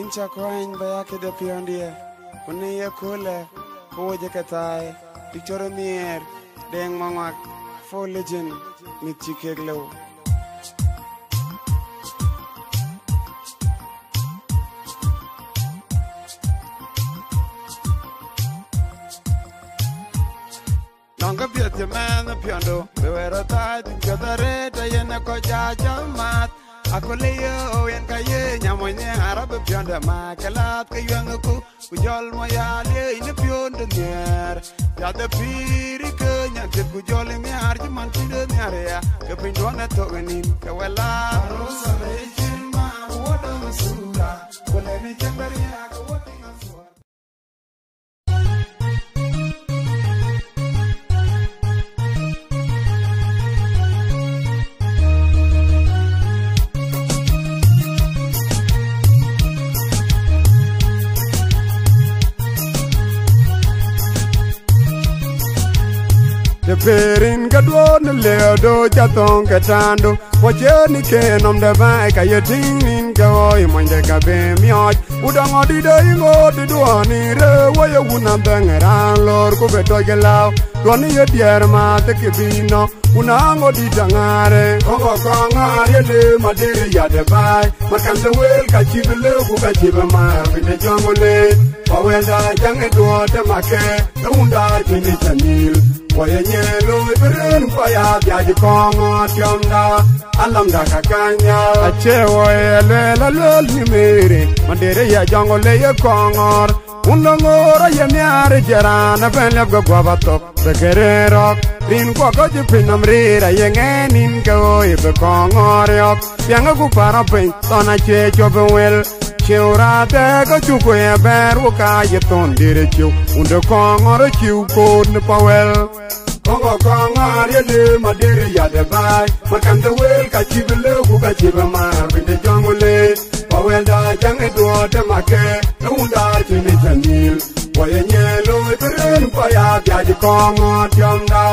incha koany bayake de piondia une ye kula kuwuje katai tichoro mier deng mongak fo legend mit chikeg low Nonga biet ye man piondo bewera tai tichodare tayene ko jaja mat akoleyo owen ka ye nyamonye arab pionde ma kelat ke yong ku. Ku jol mo ya le ne pionde ner ya de piri ke nya ke ku mi ar man ti de ner ke pin to ni ke wela rosa me ma wodo sura ko ni chamber ya ko te perin ka duon leodo ca thon ke tando. Waceni kenom de bai e ka ye ting nin ke oi monje ka be mioc udongo dide ingo di duoni re waye wuna dhenge ran lor ku be toke lao. Duoni ye dier mathe kibino unango dita ngare okokong'ar ye le madiri yade bai. Makamde wel ka chibe leku ka chibe mar bide jongo le. Wawenda jange duote make eunda chini chanil Waya nyelo iberen kwaya biaji kongo tiomda Alamda kakanya Ache waya lwela lwel ni mere Mandere ya jongo le ye kongor Undo ye miare jerana Ben lep go gwaba tok Bekere rok Rin kwa ko jipin amrira Ye ngenin ke oi be kongor yok Pianga kupara pin Tona che chobe wel ciu ra de go chu ko e ber wo ka ye ton dire ciu unde ko ngor ciu ko ne pawel Kongo kongo ye le madiri ya de bai makande wel ka chibele ku ka chibe mar binde jongule pawel da jangi do de make e unda chini chanil Waye nyelo itren paya biaji kongo tiamda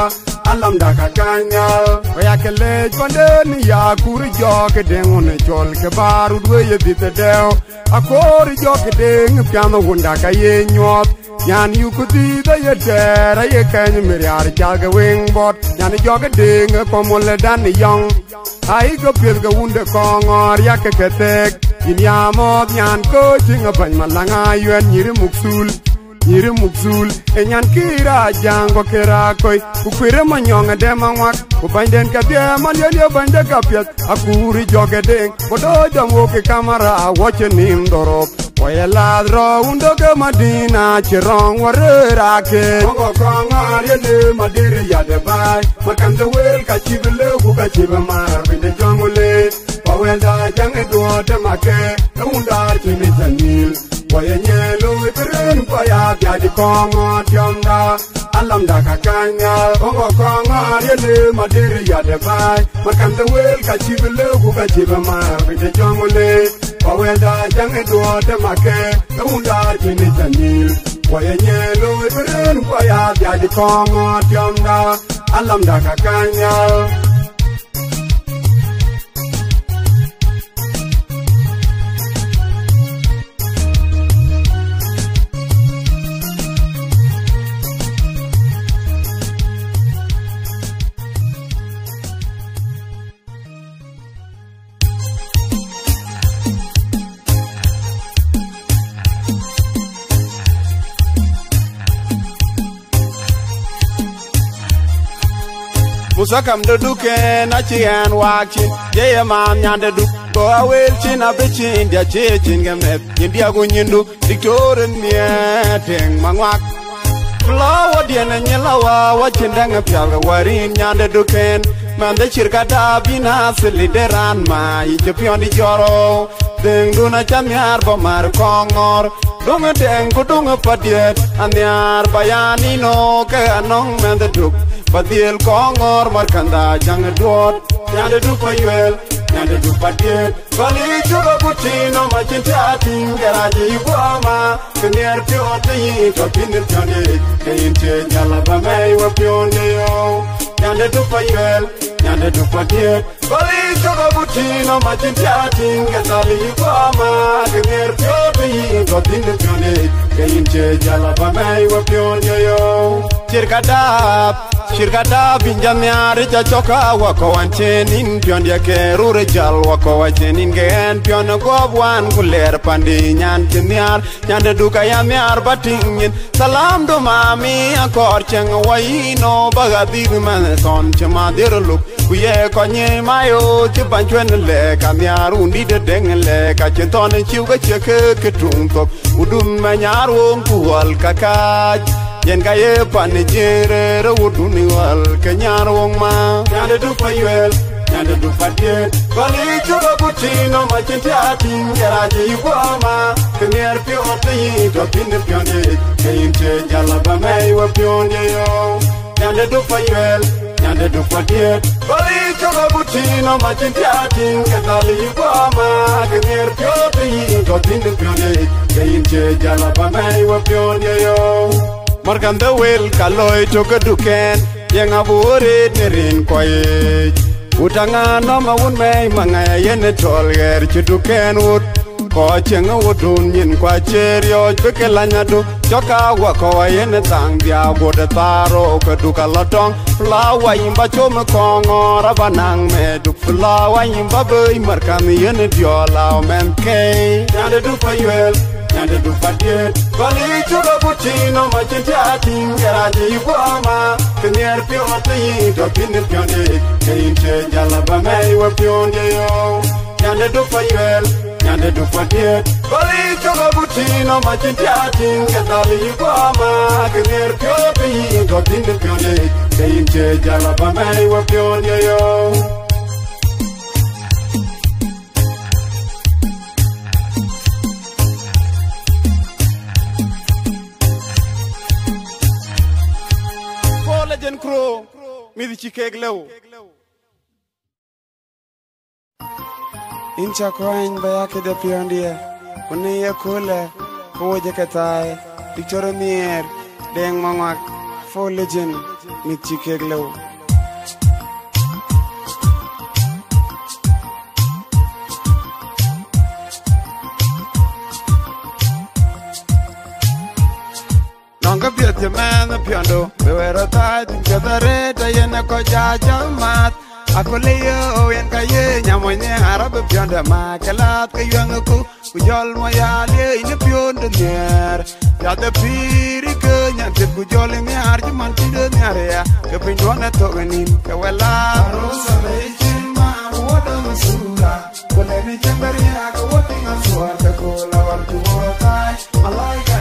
Alam da kanya. Waya kelej pandeni ya kur jo ke ne chol ke baru dwe ye dite deo. Jo ke deng piano wunda ka ye nyot. Nyan yu kuti da ye dera ye kany miriar jalga wing bot. Nyan ke deng pomole dan yong. Ai go pil ga wunde kongor ya ke ketek. Yin ya mod nyan ko chinga bany malanga yuen nyiri muksul. nyiri mupsul e nyan kiira jango kirakoi kukwire manyonge de mang'wak kubanyden kabie malyolio bande kapiath akuri joge ding bodojon wuki kamara awoche nim dhorop Oyelad roundo ke Madina chirong warera ke. Ogo konga yele madiri yade bai. Makande wel ka chibile uka chibe mar binde jongule Pawelda jange duote make Eundar chini janil wayenyelo itirin kwaya biadi kongo tiomda alamda kakanyal ongo kongo ariele madiri yade bai makande wel kachibile kukachibe mar bide jongole waweda jangi duote make eunda jini janil wayenyelo itirin kwaya biadi kongo tiomda alamda kakanyal Musakam da duke na ci wakci ye ye man nyan da duk. To awel ci na be ci india ci ci india go nyindu diktore mie teng mangwak Lawa dia na nyelawa wa cindang pial ga warin nyan da duken man da cirka da bina ma i jepion di joro deng duna chamiar bomar kongor Dunga e deng kudunga e padiet anyar bayani no ke anong man duk. badhiel kong'or mar kanda jang'e duot nyande duk maywel nyande duk madiet balichugo butino machintiating geraje igwama kinier piotnyi to pinir pionde keintie nyalabamei wapiondeyo nyande duk maywel nyande duk madiet balichugo butino machintiating gezali igwama kinier piotnyi to pinir pionde keintie nyalabamei wapiondeyo chirkadap shirkadab injamiari cha choka wako wanchenin pion ya kerure jal wako wachenin gen pion gob wan kuler pandi nyan timiar nyande duka ya miar batingin salam do mami akor cheng waino baga big man son chema dirluk kuye konye mayo chibanchwen le kamiar undi de deng le ka chenton chiu ga cheke ketung tok. Manyar wong kuwal kakaj yen ka ye pani jere wudu ni wal, ke nyar wong ma. Nyande du pa yuel nyande du pa tiet. Bali choba kutino ma chinti atin garaje yuama kemier pio te to tinde ke yin che jala ba mai wa e pionde yo. Nyande du pa yuel nyande du pa tiet. Bali choba kutino ma chinti atin garaje yuama kemier pio te to tinde ke yin che jala ba mai wa e pionde yo. markanda wel kaloy toke duken yeng aburit nerin koyich utanga noma un mei mangaya yene tol ger chiduken ut kocheng wudun nyin kwa cherioj bekelanyadu joka wakowa yene tang dia wude tharo keduka lotong flawa yimba chome kongo rabanang meduk flawa yimba bei markami yene diolao mem kei nyade dupa yuel nyande dufatie balicuga butino macintiatingerajiiboma kenier piotayi to pini piondi keinte jalabameiwe piondiyo nyande dufaywel nyande dufatie balicuga butino macintiatingedaliiboma kenier piotayi to pini piondi keinte jalabameiwe piondiyo midi chikeg lew. incha kwany bayake de piondia kuniye kule kuwoje ketaye dikchoro mier deng mangwak fo lejen mit chikek lew jimeno piondo bewero tat jodhore tayene kocha jamat akuliyo yen kaye nyamonye arab piondo. Ma kelat kayuang ku kujol moyal ye ini piondo nyer. Jadhe piri ke nyantit kujol nyer jiman tindo nyer ya. Kepinduane togenin kewela arusa meichin ma wodo masura kuleni jember ya kawotinga suar kakula wartu wotai. Malaika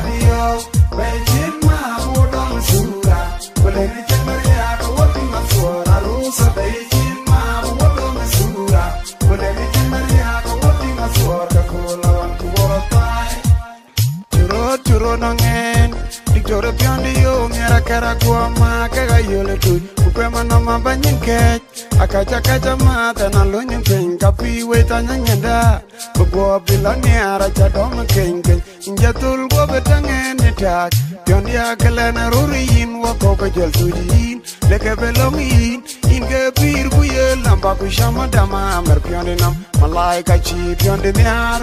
akarakuama kekayolekoi kukwemanamabanyinket akachakacha mata nalonyin keny kapiwetanyanyenda bobuobiloniarachadome kenykeny injathul guobetang'eni tak tiondiakelene ruriyin wakoko joltujiyin lekebelong'in inkepir kuyel nambakushamadama merpiondinam malaika chi piondimiar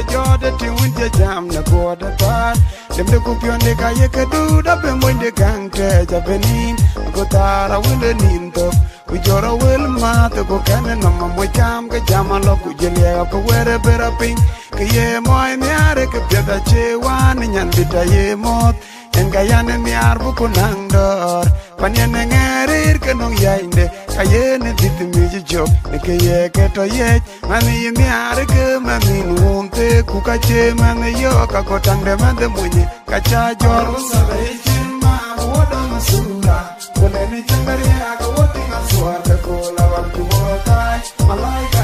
de jode ti jam na goda pat Dem de kupionde ka ye ke du da be mwende gang te jabenin Ko tara wile nin tok Ku joro wil mat ko kene nama mwe jam ke jama lo ku jelia ko were bera ping. Ke ye moy miare ke piada che wan nyan bita ye mot. En gayane miar buku nang dor. Panyen ngerir ke nong yainde kayene dit mi jijok ne ke ye ke to ye mani mi are ke mani kuka chema ngayo kakotangre mande mwenye kacha joro sabe chema wada masura kone ni chengari aga wati ngaswa tekola wakubotai malaika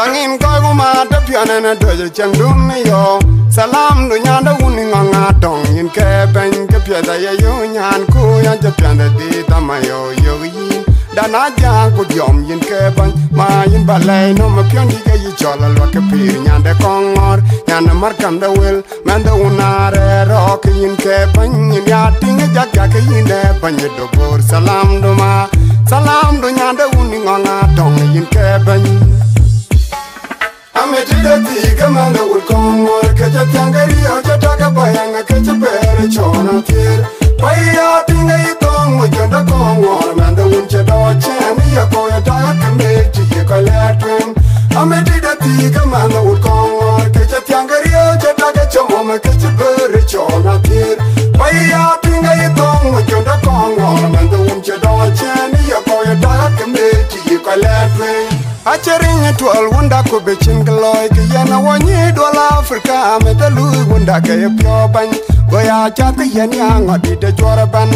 Tangin ko kuma ta piana na doje chang dun yo. Salam du nyan da uni nganga dong yin ke ben ke pia da ye yu nyan ku ya je pian da di ta ma yo yo yin. Da na ja ku diom yin ke ban ma yin ba le no ma pian di ke yi chola lo ke pir nyan de kongor nyan na mar kam da wel man da unare ro ke yin ke ban yin ya ting e ja ja ke yin de ban ye do bor salam du ma, Salam du nyan da uni nganga dong yin ke ban amejidati gamana urkomor kecha tyangari hojata ka bayanga kecha pere chona tir. Paya tinga itong mujanda kongor manda unche doche ni ya koya ta kameti ye kolatwin amejidati gamana urkomor kecha tyangari hojata ka chomoma kecha pere chona tir. Paya tinga itong mujanda kongor manda unche doche ni ya koya ta kameti ye kolatwin acering etwal wunda kobe cing loy ke yen awonyi dwol afrika amede luy wunda ke ye pyo bany goya cat ke yen yang'odi de juore ban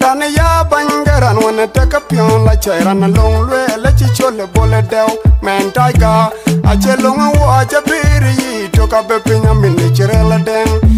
ran ya bany ge ran wen teke pion lacei ran long lue eleci cole bole dew men taga ace long awo ace biri yi toka be piny amin ne cirele deng.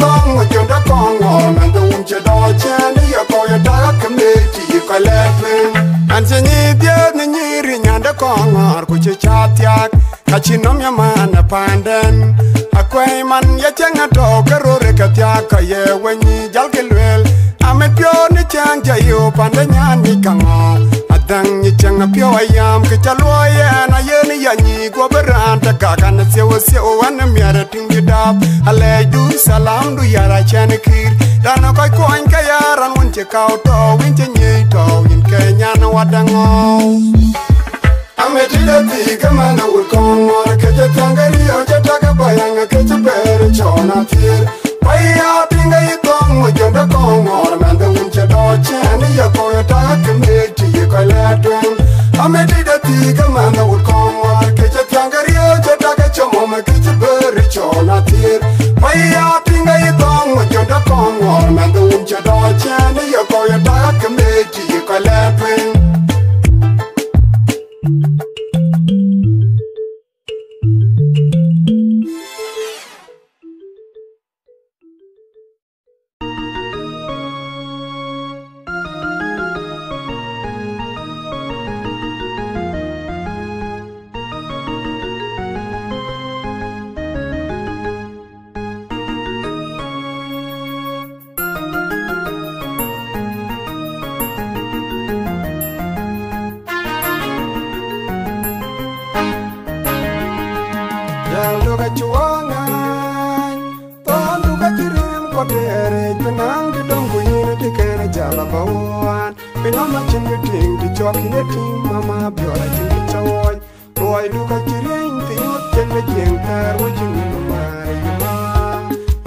tongo chunda kongo nanga umche doche ni yako ya dak mechi yiko lepe anse nyidye ni nyiri nyanda kongo kuche chatyak kachinom ya mana panden. Akwei man ya chenga toke rore katyaka ye wenyi jalke lwel. Ame pyo ni chang jayo pande nyani kango. Adang ni na pyo ayam ke chalwa ye, na ye ni ya ni go beranta ka kan se wo se o wan miara tingi dab ale du salam du yara chen kir da na ko ko an ka yaran won che kaw to, win che ni to in ke nyan wadango ametida tiga mana ul kongor keja tiangari oja taga bayanga keja bere chona tir Paya ingay kong mo jonda kongor manda unche do chen ya koya taga kaladun amedi da ti kama na wulkom ke je tiangaria je da ke chomo me ke je beri chona tir maya tinga ye tong mo jonda kong or man dun je do chen ye ko ye da ke me ti kaladun Pinama chin di ting di chok yin ting Mama biora chin di chawoy Boy du ka kirim ti ut chen ga jeng tar Wo chin di lumari yuma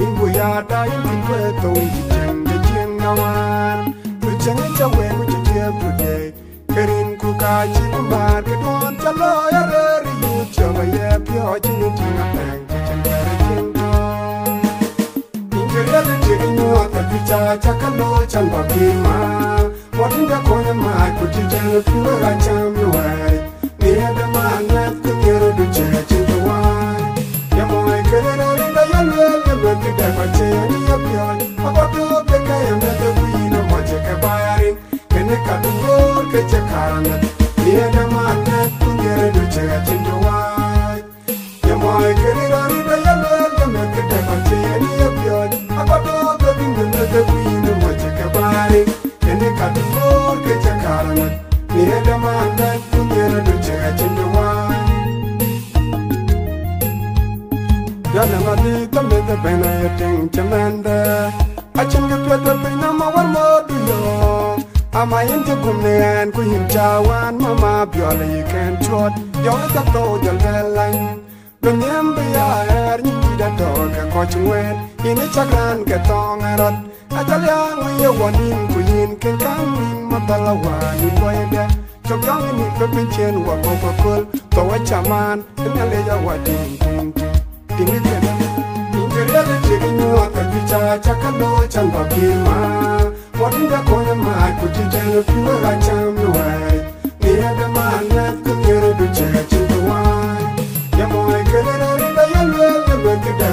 Ibu ya da yin ti kwe to Di jeng di jeng nawan Tu jeng di chawe ku chi tiap tu day Kerin ku ka chi kumbar Kedon chalo ya re ri yu cha ma ye pyo chin di ting Apeng chi chen ga re chen ga Inge re ri ti ga nyo ta kere cha cha ka lo chan ba ki ma motindakhona makho tijalophiwa kachamwe wayi niyada manatko nyeroducecinde wayi yamoekererorinda yalwelya mekidakwaceyaniyapyon akotopekayamete kuyina mojeke bayarin kene kadugor kecekaramet niyada manatko nyeroducecinde wayi yamoekererorinda yalwelya mekidakwaceyaniyapyon akotopekingimete kuyina mojeke bayarin Inni kadufuur kecha kaaraman mi'a dhamaanan kunyeera duchega chinduwa. Ganamani tambeeta bena yootiin chimenda achinga tuwata bena ma warmoo duyoo. Amma yinti kumneen ku himchaawaan mama biyoola yiikeen cuot yoo ta too jalbeelañ. Lunyeen biyyaa eer nyiida dooga kochingween inni chakraan ke toongerot ajalyaa nguye waniin ku min ke kang min matala wani boyda Jogong ni ko bichen wa ko ko kol to wa chaman nyale ya wa ding ding ding ding Ingirele chigi nyua ka kicha chaka do chan ba bima Wadinda konya mai kutijelo piwa ga cham nuwai Ni ada manat kunyere du chega chinta wai Ya moe kerera rida ya lwe ya lwe kida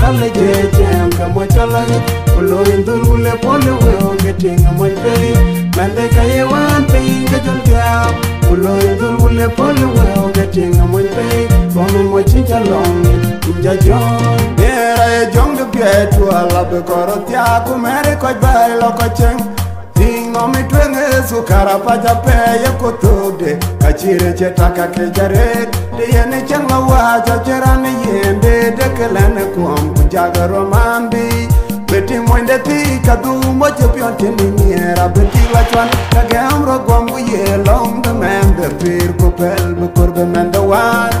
kale jechem kamwe chalagi Olo indul ule pole weo getinga mwenpei Mende kaye wan pinga julgao Olo indul ule pole weo getinga mwenpei Komi mwechinja longi inja jong Nera ye jong de bietu alabe koro tiaku Meri koj bai loko cheng Tingo mitwenge sukara paja peye kutude Kachire chetaka kejaret Diyene chenga waja jerani yende dekele kadum wachopion tininyiera betiwachwan kagemro gwambu yelom gemende pir kopel mekor gemende wan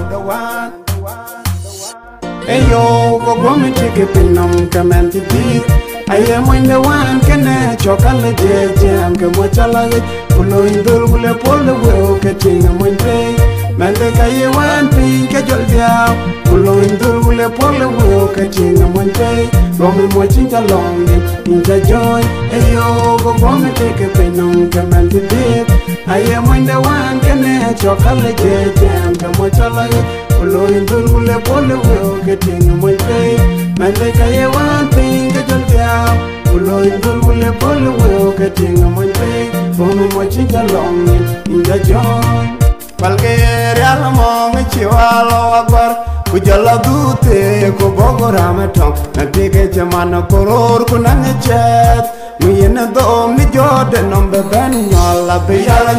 eyo gogwami tike pinom kementi pir aye mwinde wan kene chokale jejem kemwachalage ulony dhul gule poleweo ketinga mwindrei mende ka ye wan piny ka jol dhiao mulo indhul wile pole wuyo ka tinga monjei romi mwachin ja longe inja joi e yogo bome teke piny nonke mende dit aye mwende wan kene chokale jejem ka mwacholoye mulo indhul wile pole wuyo ka tinga monjei mende ka ye wan piny ka jol dhiao mulo indhul wile pole wuyo ka tinga monjei romi mwachin ja longe inja joy. palgeerial mong ciwalo akbar ku jalla dute ku bogo rame tong. Na tike jamana koror ku nan chat dom ni jode nombe ben nyala be yala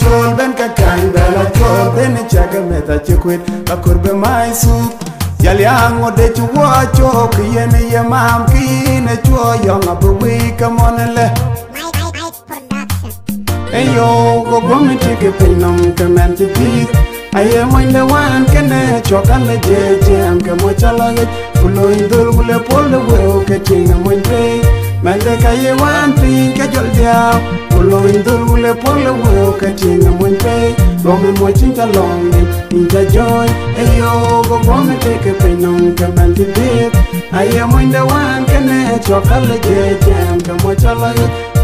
chol ben kakany bela be la chol. Den chaga meta chikwit bakur be mai suk Jali yang de chuo chok yene ye kine chuo. Yonga Eyo go gomi tike pinom ke men ti pi Aye mwende wan kene chokale jeje Amke mochala gej Ulo indul gule pole weo ke tinga mwende Mende ka ye wan pi ke jol diao Ulo indul gule pole weo ke tinga mwende Romi mochinta longi inja joy. Eyo go gomi tike pinom ke men ti pi Aye mwende wan kene chokale jeje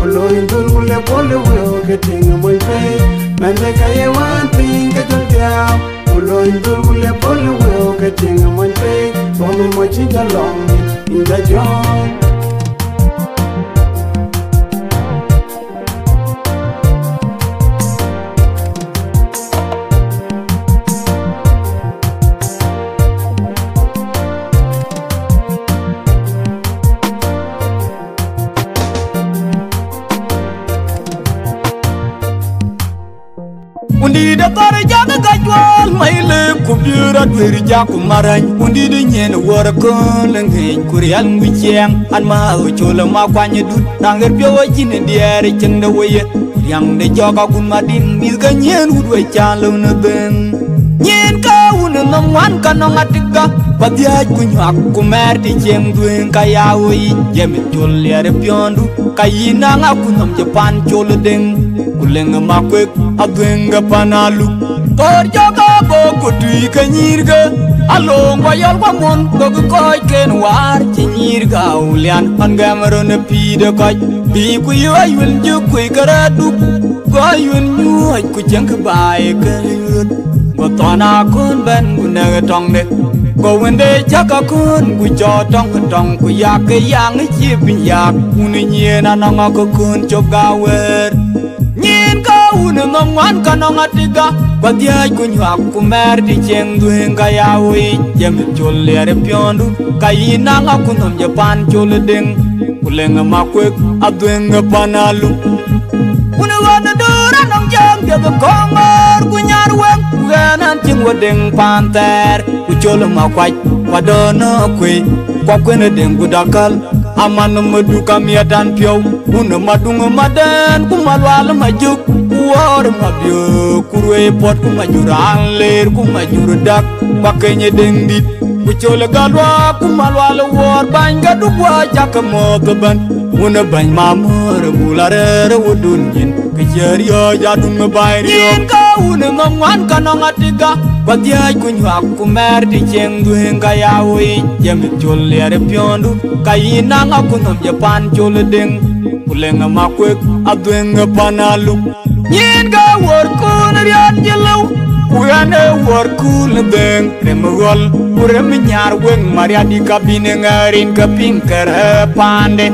Polo indo el mule pole huevo que tenga muy fe me Mende calle guantín que chulteao Polo indo el mule pole huevo que tenga muy fe Tome mochita long, inda John maile kubyura jaku marany undi nyen wor ko lengen kurial ngucheng an ma chola ma kwanye dut nanger pyo wajine diere chende weye yang de joga gun madin mis ga nyen udwe chalo na ben nyen ka un no ngwan ka no ngatiga Padiaj kunyak kumer ti cheng duen ka yawi Jemi chul liare piondu Kayina nga japan chul deng Kuleng makwek aduen panalu Kor joga bo kutui ka nyirga Along wa yol wa mon Kog koi ken war chi nyirga ulian an gamaro ne pide koj Bi ku yu ayun ju kui karadu Ko ayun nyu ay ku cheng ka bae ka yun Go tona kun ben ku ne tong de. Go wende chaka kun ku jo tong tong, ku yak yang chi bin yak Uni nyena na nanga kun cho gawer Nyin wuni no ngwan ka ngatiga kwati diaj kunyu nywak ku mer di cheng duhinga ya wi jem chul yere piondu kayina yina nga ku je pan chul ding ku makwek a panalu. Wuni wana dura nong jeng dia do kongor kunyar weng. Ku ganan ching wading panter ku makwaj wadono kwe kwakwene dengu dakal amanu madu kamia dan piau una madunga madan kumalwal majuk war mabyo kurwe e pot kumajuran ler kumajur dak. Kwakenye den dit kuchole galwa kumalwal war banga dubwa jakamoto ban una bany mamur bulare wudun yin Ijerio oh, jadung ngebairi oh. Inka une ngomwan kanong atiga. Kwatiai kunywa kumer di ceng duhenga yawi Jemi chul yare piondu Kayina ngakunom japan chul ding Ulenga makwek aduenga panalu Inka warku nariat jelau Uyane warku lebeng Remegol ureminyar weng Maria ya di kabine ngarin kepingker pande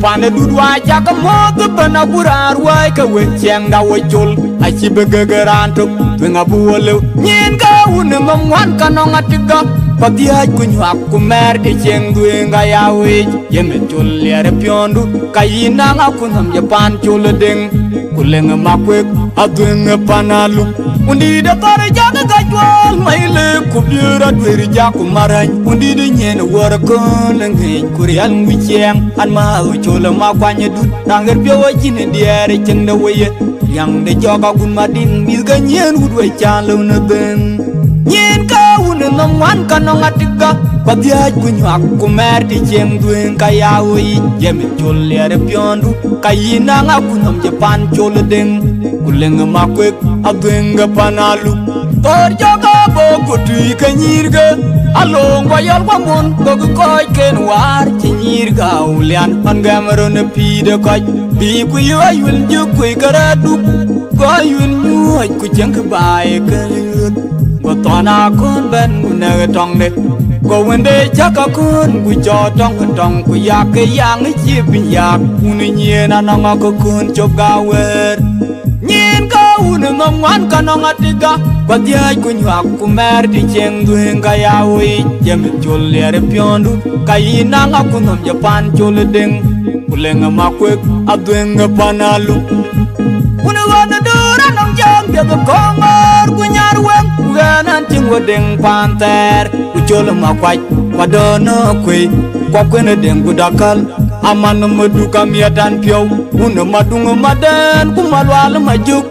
Upane dudwa jaka moto bana burar wai ka we chang da we wechul Achi begegeran tuk Twenga buwalew Nyin ka une ngomwan ka nonga kuny Patiaj kunyak kumer di cheng duenga yawi Yeme chul liere piondu Kayina nga kunam japan chul ding. Kulenga makwek adwenga panalu Undi da tore jaga gajwal Maile kubyura dweri jaku marany Undi da nyen wara kon Lengen kurial ngwicheng An ma hu chola ma kwanye dut Nanger pyo wajine diere cheng da weye Yang de joga gun madin Milga nyen udwe chalo na ben nhìn ka une nom wan ka nong atiga Padiaj kunyak kumer di cheng duen ka yawi Jemi chul liare piondu Kayina nga kunom japan chul ding Kulenga makwek adwenga panalu Tor joga bo kutui ka nyirga Along wa yol wa mun Kogu koi ken war an pan ulian Angamaro pi de koj Bi ku yu ayul ju kui karadu go yun nyu ku chang ka bai ka yun go to na ben ku na tong ne go wen de cha ka kon ku cho tong ka tong ku ya ke yang chi bin ya ku ni nye na na nga ko kun chop ga wer nyen ka un ngom ngan ka no ngatiga Kwa dia ku nyak ku mer di cheng dueng ka ya ui Jem chul le piondu Ka ina nga ku nom japan chul ding Kulenga makwek nga panalu Una wana dura nong jang dia ka kongor ku nyar weng ganan ting wadeng panter ucol ma kwaj wadono kwe kwa kwene deng gudakal amana maduka miatan pyow una madunga madan kumalwal majuk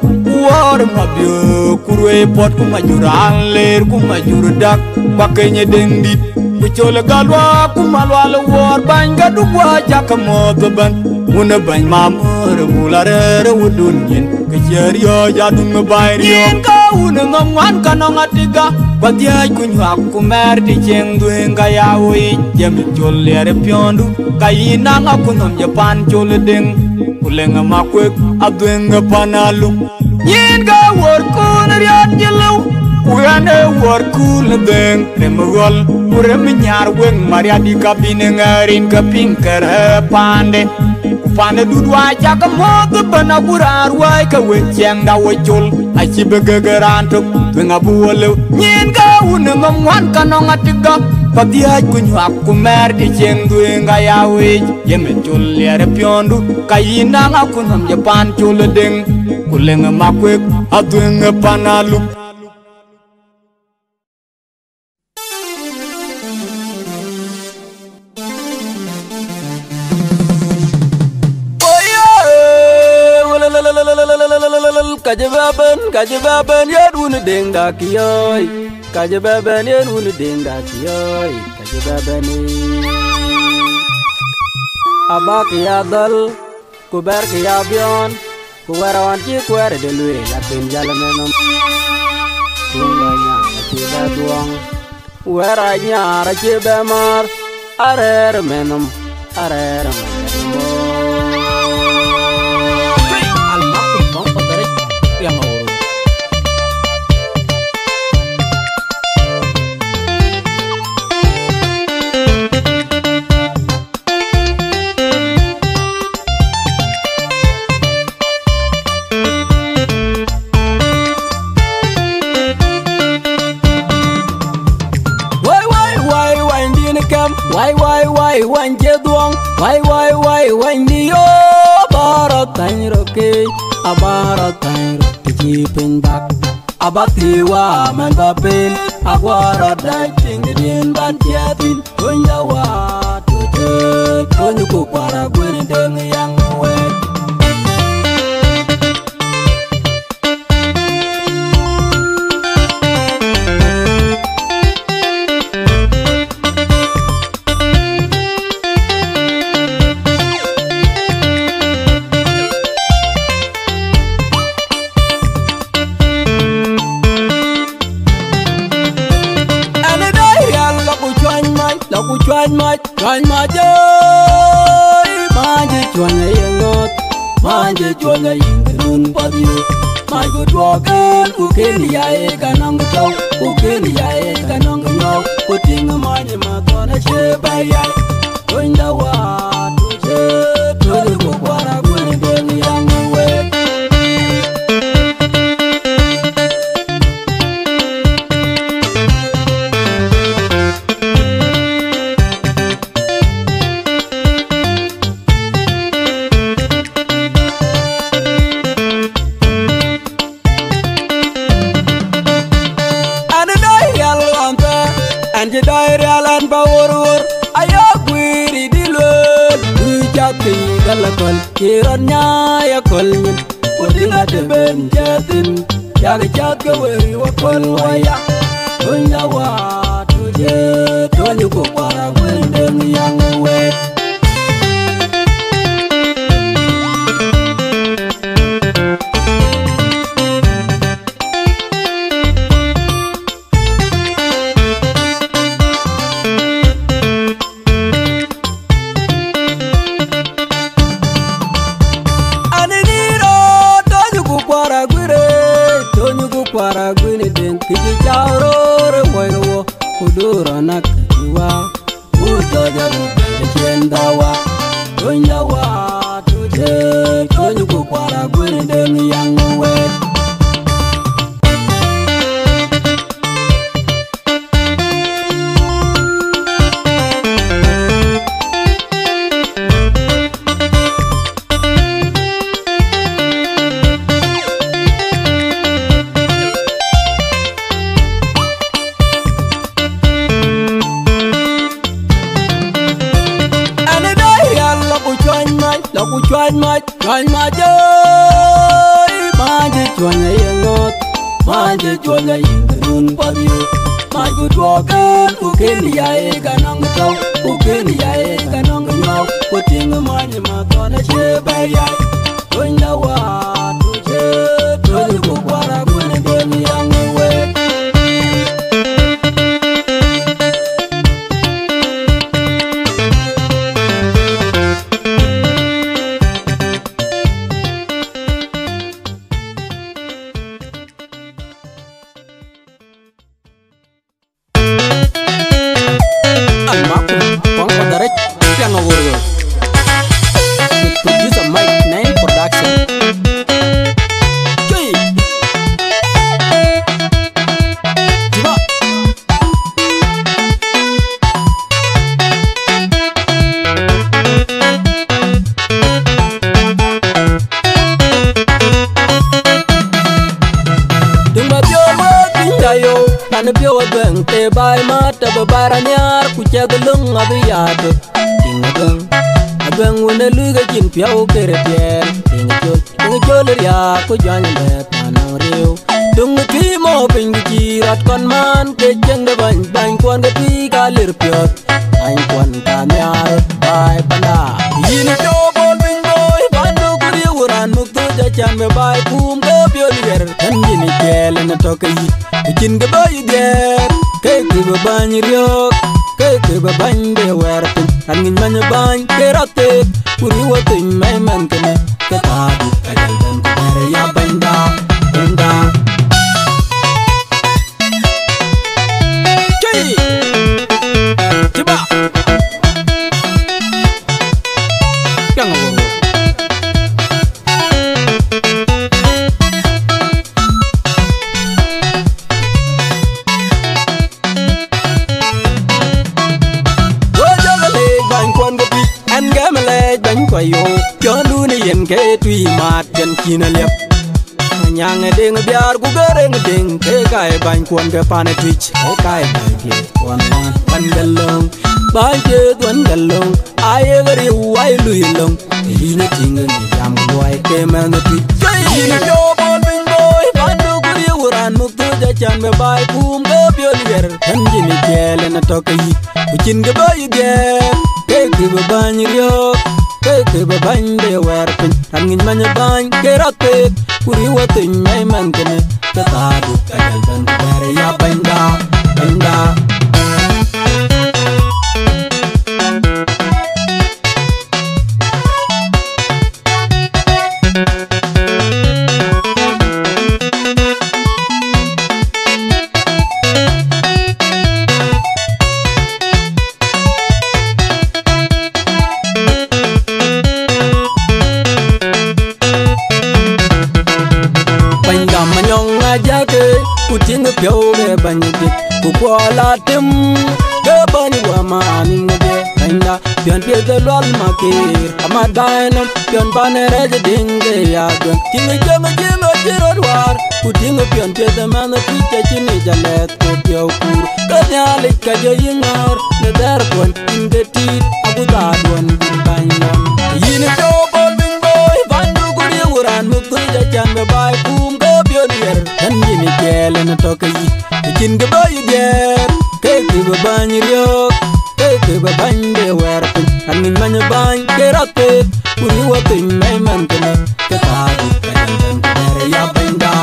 wor mabyo kurwe pot kumajur anler kumajur dak. Kwakenye deng dit. Ucol galwa kumalwal wor. Banga dugwa jakamoto ban munabany mamur bularere wudunyin kejerio jadung ya ngebairio kaun ngomwan kanong atiga kwadiaj kunywak kumer ti cheng dueng kayawi jemi chul liere piondu kayinang akunom japan chul ding. Kuleng makwek adueng panalu yin ga wor kun riat jelau Uyane war kul deng remgol urem nyar weng mariadi kabine ngarin kaping kare pande Fana dudwa chaka motu bana kurar wai ka wecheng da wechul. Achi begegeran tuk Twenga buwalew Nyin ka une ngomwan ka nong atiga Pagdiaj kunywak kumer di cheng duenga ya wej Yeme chul liare piondu Kayina nga kunom japan chul ding Kulenga makwek Atuenga panaluk kaje ben yen wuni denga kiyoy kaje ben yen wuni denga kiyoy kajiba ben e. abak ya dal kuber kiya bion. Kuwerawan ci kuwer de luire lakin jalamenom tunga ya nyara ciba duong wera ya nyara be mar. Arer menom arer menom wai wai je duong Wai wai wai wai ni yo Bara tany roke Abara tany ti Ji pin bak Abati wa man ba pin Agwara dai ting din ban tiatin Kunya wa tu tu tuje Kunyu para gwen deng yang chwany mach chwany mach manje chwanya yengot manje chwanya yingirun patyo mach kutwoken uken yae kanong tow uken yae kanong nyow kuting manye mathone shebayai tonydawa tuche tulikok lir piot. Anh quần ta nhai bài banda yin do bol bing boy bando ko ri wuran muk to ja chan me bai kum ko pio lier tan yin gel na to kai kin ga bai der kai ku ba ban riok kai ku ba ban de wer tan ngin man ban kerate ku ri wa tin mai man kene quan ke pane twitch ke kai bánh ke quan wan ban galong bánh ke tuan galong ai gari wai lui long ina ting ni jam wai ke man twitch ina yo bol bin boy bandu ku ri uran muk tu ja chan me bai kum ke biol ger kan jini kele na to kai ku chin ge bai ger ke ke ba bany riok ke ke ba bany de wer pin tan ngin manya bany ke rate kuri watin mai man kene ቅጣዱ ቀለል በንድ በሬ ያበንዳ lwal makir. Ama bainum pion panere je dinge yagon tingi jongo jingo jiro dwar. Kutingo pion piedhe mano tuche chini jalet kopia ukur kanyalik kajo yingar ne dar kon inde ti abu da dwon banyon yini to bol bing boy vandu guri uran muktu ja chambe bai kum go pion yer en yini jelen tokai Ujin e gebo yudier, kek tiba banyi yok te ba bany be wer piny anin manye bany ke ratet kuni wa piny mai man kene ke tagu ka janjan kumere ya bany da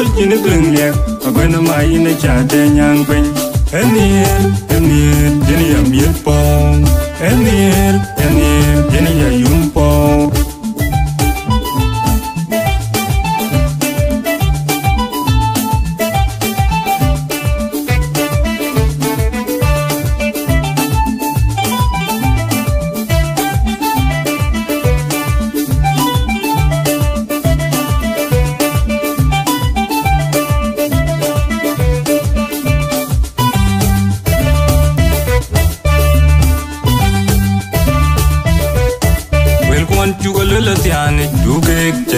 wan Akol kini bengliek, akwena mai ne chade nyang pen Enir, enir, jini yam yit pong Enir, enir, jini ya yumpong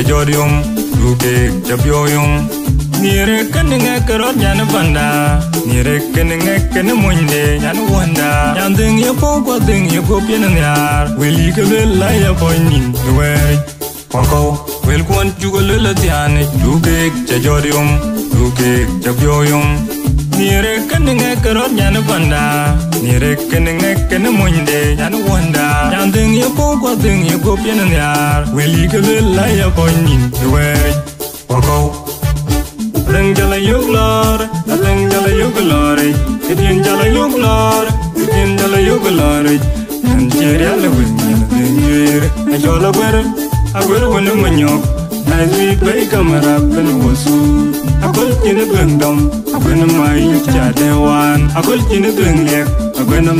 Duke cha jorium Duke cha Nire kani nga karot nyana banda Nire kani nga kani nyan wanda. Nyan ding ye po ko ding ye ko pien nyar Weli ka lela ya po nin Nweri Wako Wel kon chuga lula tiani Duke cha jorium Duke cha Nire kani nga karot banda Nire kani nga kani mwinde wanda Nyan ding po kwa ding ya po piana nyar Weli ka lela ya po nin Nweri Wako Adeng jala yug lor, adeng jala yug lore Idin jala yug lor, idin jala yug lore Anjir ya lewin ya lewin yir Ajola gwer, agwer wenu manyok Nazi bay kamera ben wasu Akol kini bendom, akwena mai chade em, Akol kini bengliek, akwena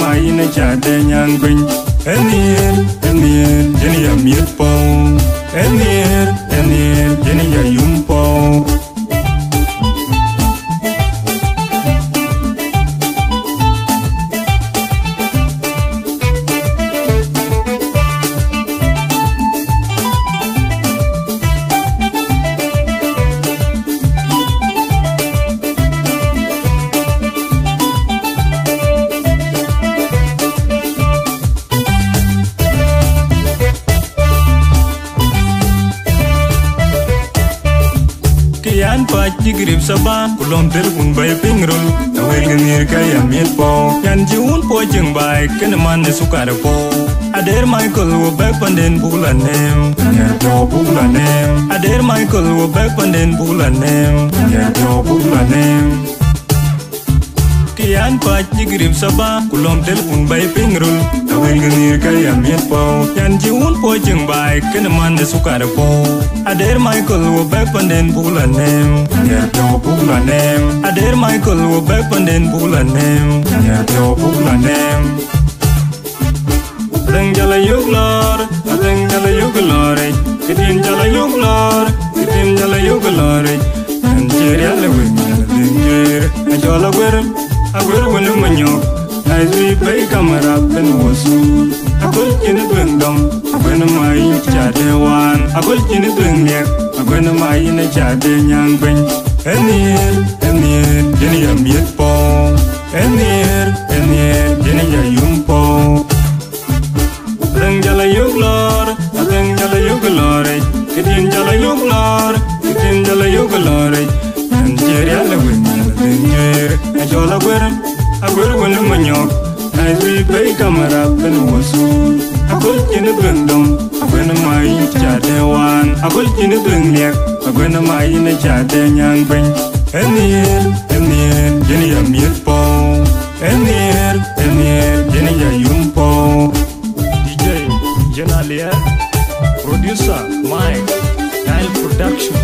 saba tel kun bay pingrol awel ganir kaya miet po. Yan ji un po jeng bay, ken man ne sukar po. Ader michael wo back panden bula nem. Yer to bula nem. Ader michael wo back panden bula nem. Yer to bula nem. Kian pa chigrip saba kulom tel kun bay pingrol awel ganir kaya miet po yan ji un po jeng bay kena man ne sukar po ader michael wo back panden bula nem yer to bula nem ader michael wo back panden bula nem yer to bula nem Adeng jala yug lor, adeng jala yug lore Kitin jala yug lor, kitin jala yug lore Anjir ya lewin ya lewin jir Ajola gwer, agwer wenu manyok Naizwi bay kamera ben wasu Akol kini bendom, akwena mai chade wan Akol kini bengliek, akwena mai ne chade nyang beny Enir, enir, jeni ya miet pong Enir, enir, jeni ya yumpong Adeng jala yug lor, adeng jala yug lore Kitin jala yug lor, kitin jala yug lore Anjir ya lewin ya lewin yir Ajola gwer, agwer wenu manyok Naizwi bay kamera ben wasu Akol kini bendom, akwena mai chade wan Akol kini bengliek, akwena mai ne chade nyang beny Enir, enir, jeni ya miet pong Enir, enir, jeni ya yumpong DJ Jenalia, producer Mike, Nile Production,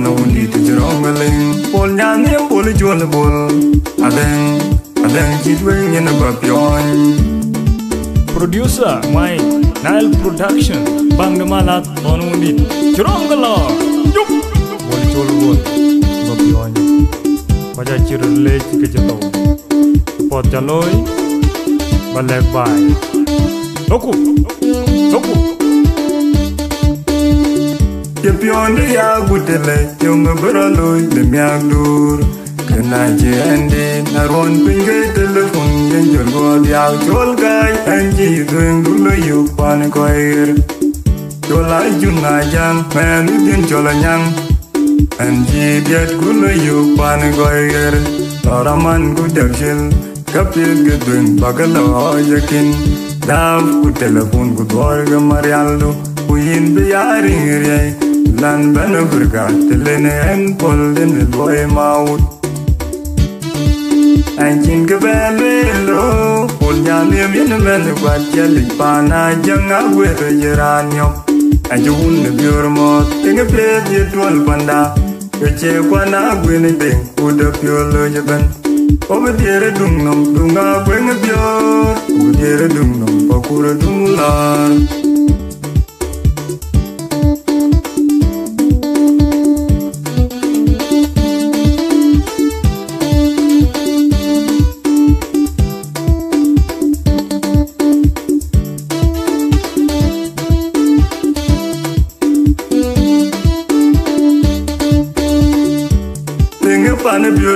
mana wundi jero jirong galing Pol nyan pol jual bol. Adeng, adeng jidweng yen bab Producer my Nile Production Bang Malat Bon Wundi Jirong galor Yup Pol jual bol Bab yoy. Baca cirle ke jatuh Pot jaloi Balek bay Loku Loku, loku. Ye pyon ya gudele yung bra loy de miak dur. Kena je ende na ron pinge telefon yen jor go dia chol gai anji duen dulo yu pan koir Chola juna jang men din chola nyang Anji biat gulo yu pan koir Toraman gu devshil kapil gedun bagalo yakin Dav ku telefon ku dwarga marialdo Uyin biyari ngiriay lan bana burga telene en pol den boy maut. Anjin ke belelo pol nyami min men kwat jali pana janga gwero jiranyo Anjun ne biur mo tinga plet ye twal panda Keche kwana gwene ding uda piolo jaban Obe diere dung nom dunga gwenge bior Obe diere dung nom pakura dung lar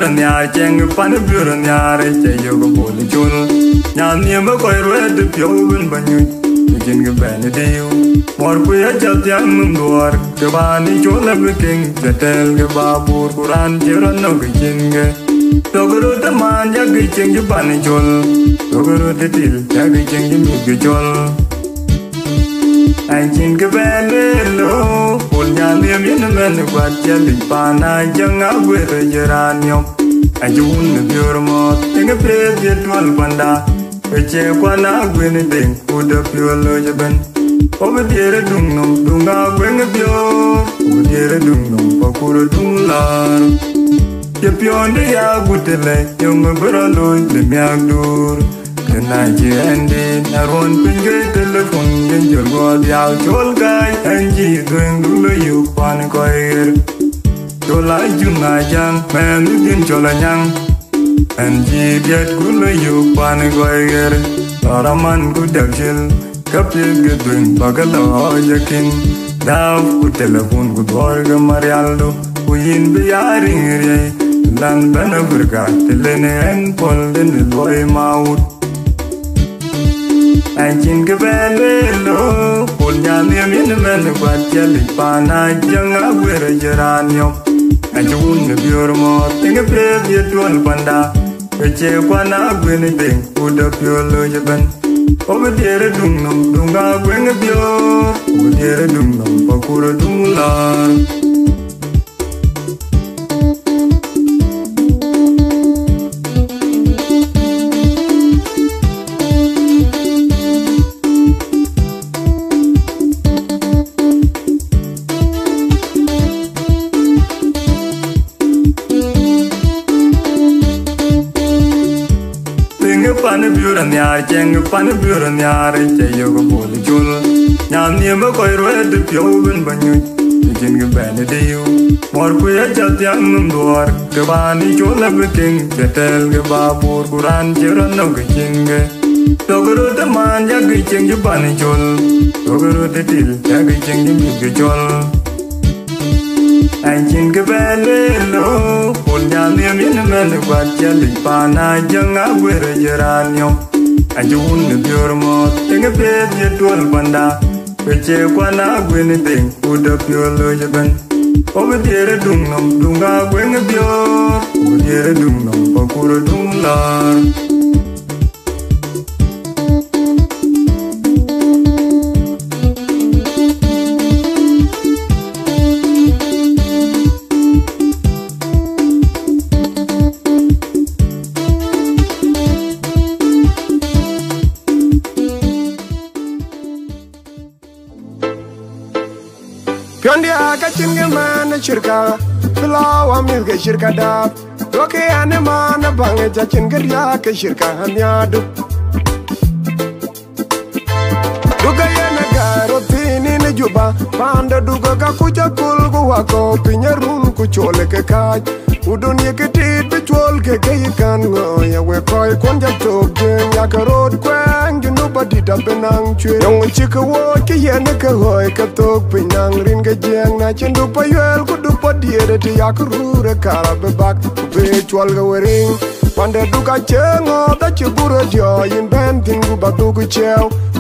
pana biura nyar cheng pana biura nyar che yo go bol chul. Nyan ni ma koi rwe pyo bin banyu. Jin ge ben de yu Mor ku ya chal tiang duar Ke ba ni chul ab king Che tel ge ba bur kuran che ran no ge chin ge. Toguru te man ya ge cheng je pani chul. Toguru te til ya ge cheng je mi ge chul. anjing belelo ulnyali min men gwatjali pana janga gwero jeranium anjun biormo tinga prebye twal banda eche kwana gwen ding kuda piolo jeben obediere dungnom dunga gweng bio obediere dungnom pakuro dunglar Jepionde ya gutele yong beraloy lemyag dur Kenai jende naron pinggir telefon tin jur go dial chul gai en ji duen lu yu pan ko er chola jun na jang men tin chola nyang enji ji gul lu yu pan ko er taraman ku dal jil kap bagala yakin dav ku telefon ku dor ga marial ku yin bi lan bana burga tilene en pol den loy maut anjin kebelelo punyani min men kwatjali pana janga wera jaranyo anjun ngebior mo tinga prebye duon panda Eche kwana gwene deng kuda piolo jaban Obe diere dung nam dunga gwenge bior Obe diere dung nam pakura dung lar nyar cheng pana biura nyar che yo go bol chul Nyam ni ma koi rwe de pyo bin banyu Jin ge ben de yu Mor ku ya chat yang num duar Ke ba ni chul la be king Che tel ge ba bur kuran che ran no ge ching ge Toguru te man ya ge cheng ju pan chul Toguru te til ya ge cheng ju mi ge chul Anh chín cái bé lên lô Hồn nhà liêm yên men quạt chia lịch bà na Chẳng ngã quê rồi giờ ra nhọc Anh chú hôn được biểu mọt Tiếng biết bé tuần banda Về chê qua na quên nên tình Cô đập biểu lôi cho bên Ô bê tìa ra đùng nồng Đùng ngà quê garya Filawa mis ga shirka da Doke ya ne ma na bange jacin garya ka shirka hanya duk Duga ya na garo tini ni juba. Panda duga ka kuja kulgu wako. Pinya run kuchole ke kaj. Udun ye ke tit bichol ke ke yikan Ngoya. We koi kwan jak tok jeng ya ka road kwe. ba da benang chue dong chi ka wo ke ye ne ka hoy ka tok pe nang rin ga jeng na chen du pa yel ku du pa di re ti ya ku ru re ka ra be bak be chwal ga we ring Pande duka chengo da chiburo jo yin ben tin gu ba du gu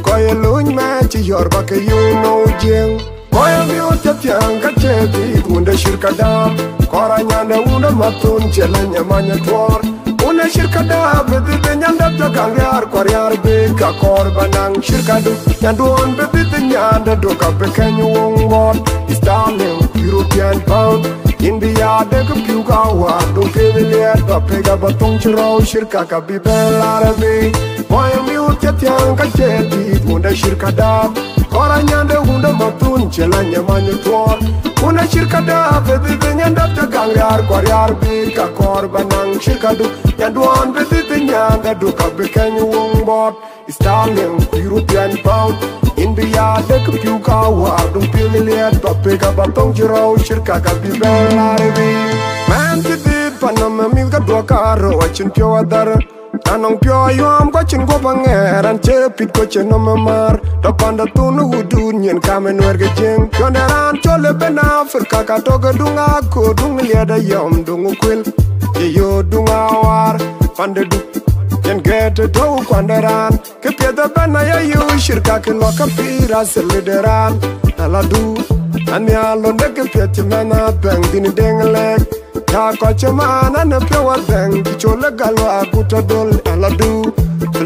ko ye luny me chi yor ba ke yu no jeng ko ye bi u tia tiang ka che ti kunde shirka da kora una matun chele nyamanya twor Bina shirkada bebebe nyanda dogang yar kwar yar be ka kor banang shirkadu nyanduan bebebe nyanda doga beken wong won Istanbul European pound India de kupiu kawa do keveliat ba pega batong chiro shirka ka bibel arabi Moyo miut yatiang kachedi munda shirkada ora nyande hunde matun chela nyamanyo tuor una shirka da bedhidhi nyandapta gangyar kwaryar bir ka kor banang shirka du nyanduan bedhidhi nyanda du ka bikeny wung bot starling european pound india dek piu ka war dum pililiet pape ka batong jirau shirka ka bibelaribi man tidhi panama mith ka dwa karo wachin pio adhara tanoŋ piɔ ayuom ka cin guopaŋe ran te pid ko ce no me mar to pande thuŋ nuwudu nyen kame nwerge jieŋ conde raan col bena apirka ka toge duŋakood uŋilieda yomdunŋukwil eyo dunŋa waar pandedu nyien ge tedowu kwande raan kepietheben a ya yëu cirkakelo kapi rasirlide raan aladu anhiar lo ne kepieth ci menha beŋg dbïni deŋleg Nyakoche mana ne pe wazeng Kichole galwa kutadol aladu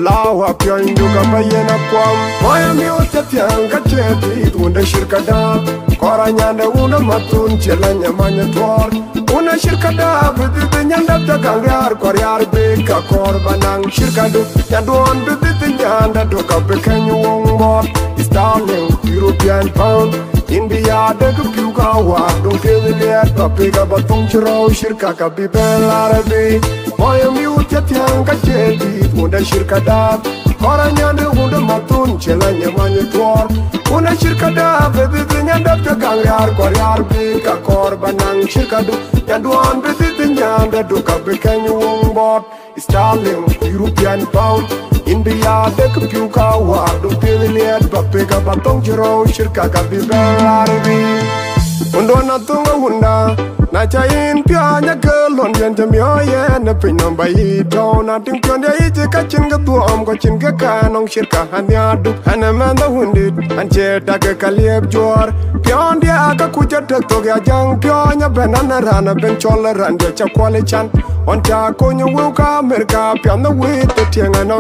Lawa pyo induka bayena kwam Moyo mi utepian kacheti Tunde shirkada Kora nyande una matun chela nyamanya twar Una shirkada bidite nyanda tagangrar Koryar beka korbanang shirkadu Nyaduan bidite nyanda doka bekenyu wong bor Sterling European pound India de kupiuka wa Don't feel the dead Papiga batung chiro Shirka ka bibel arabi Moyo miutya tianka chedi. Munda shirka dab? Kora nyande unda matun Chela nyamanye tuor. Una shirka dab? Baby nyande ka gangyar Koryar bi ka korbanang Shirka du. Nyanduan bizi tinyande Duka bikenyu wong bot. Sterling, European Pound. India de compuka wa Dum pilinet bapega batong jero Shirka kabi berarbi Undo na tunga hunda Na chayin pia nya gelon Yen. Jamyo ye na bayi Tau na ting pion dia ije ka tuam Ko chin ga kanong shirka hanya Hana manda hundit Anche daga kaliep juar Pion dia ka kuja dak toge ajang ya, Pion nya benana rana ben Dia chakwale chan. On ta konyo wuka merka piano mer ka pyon na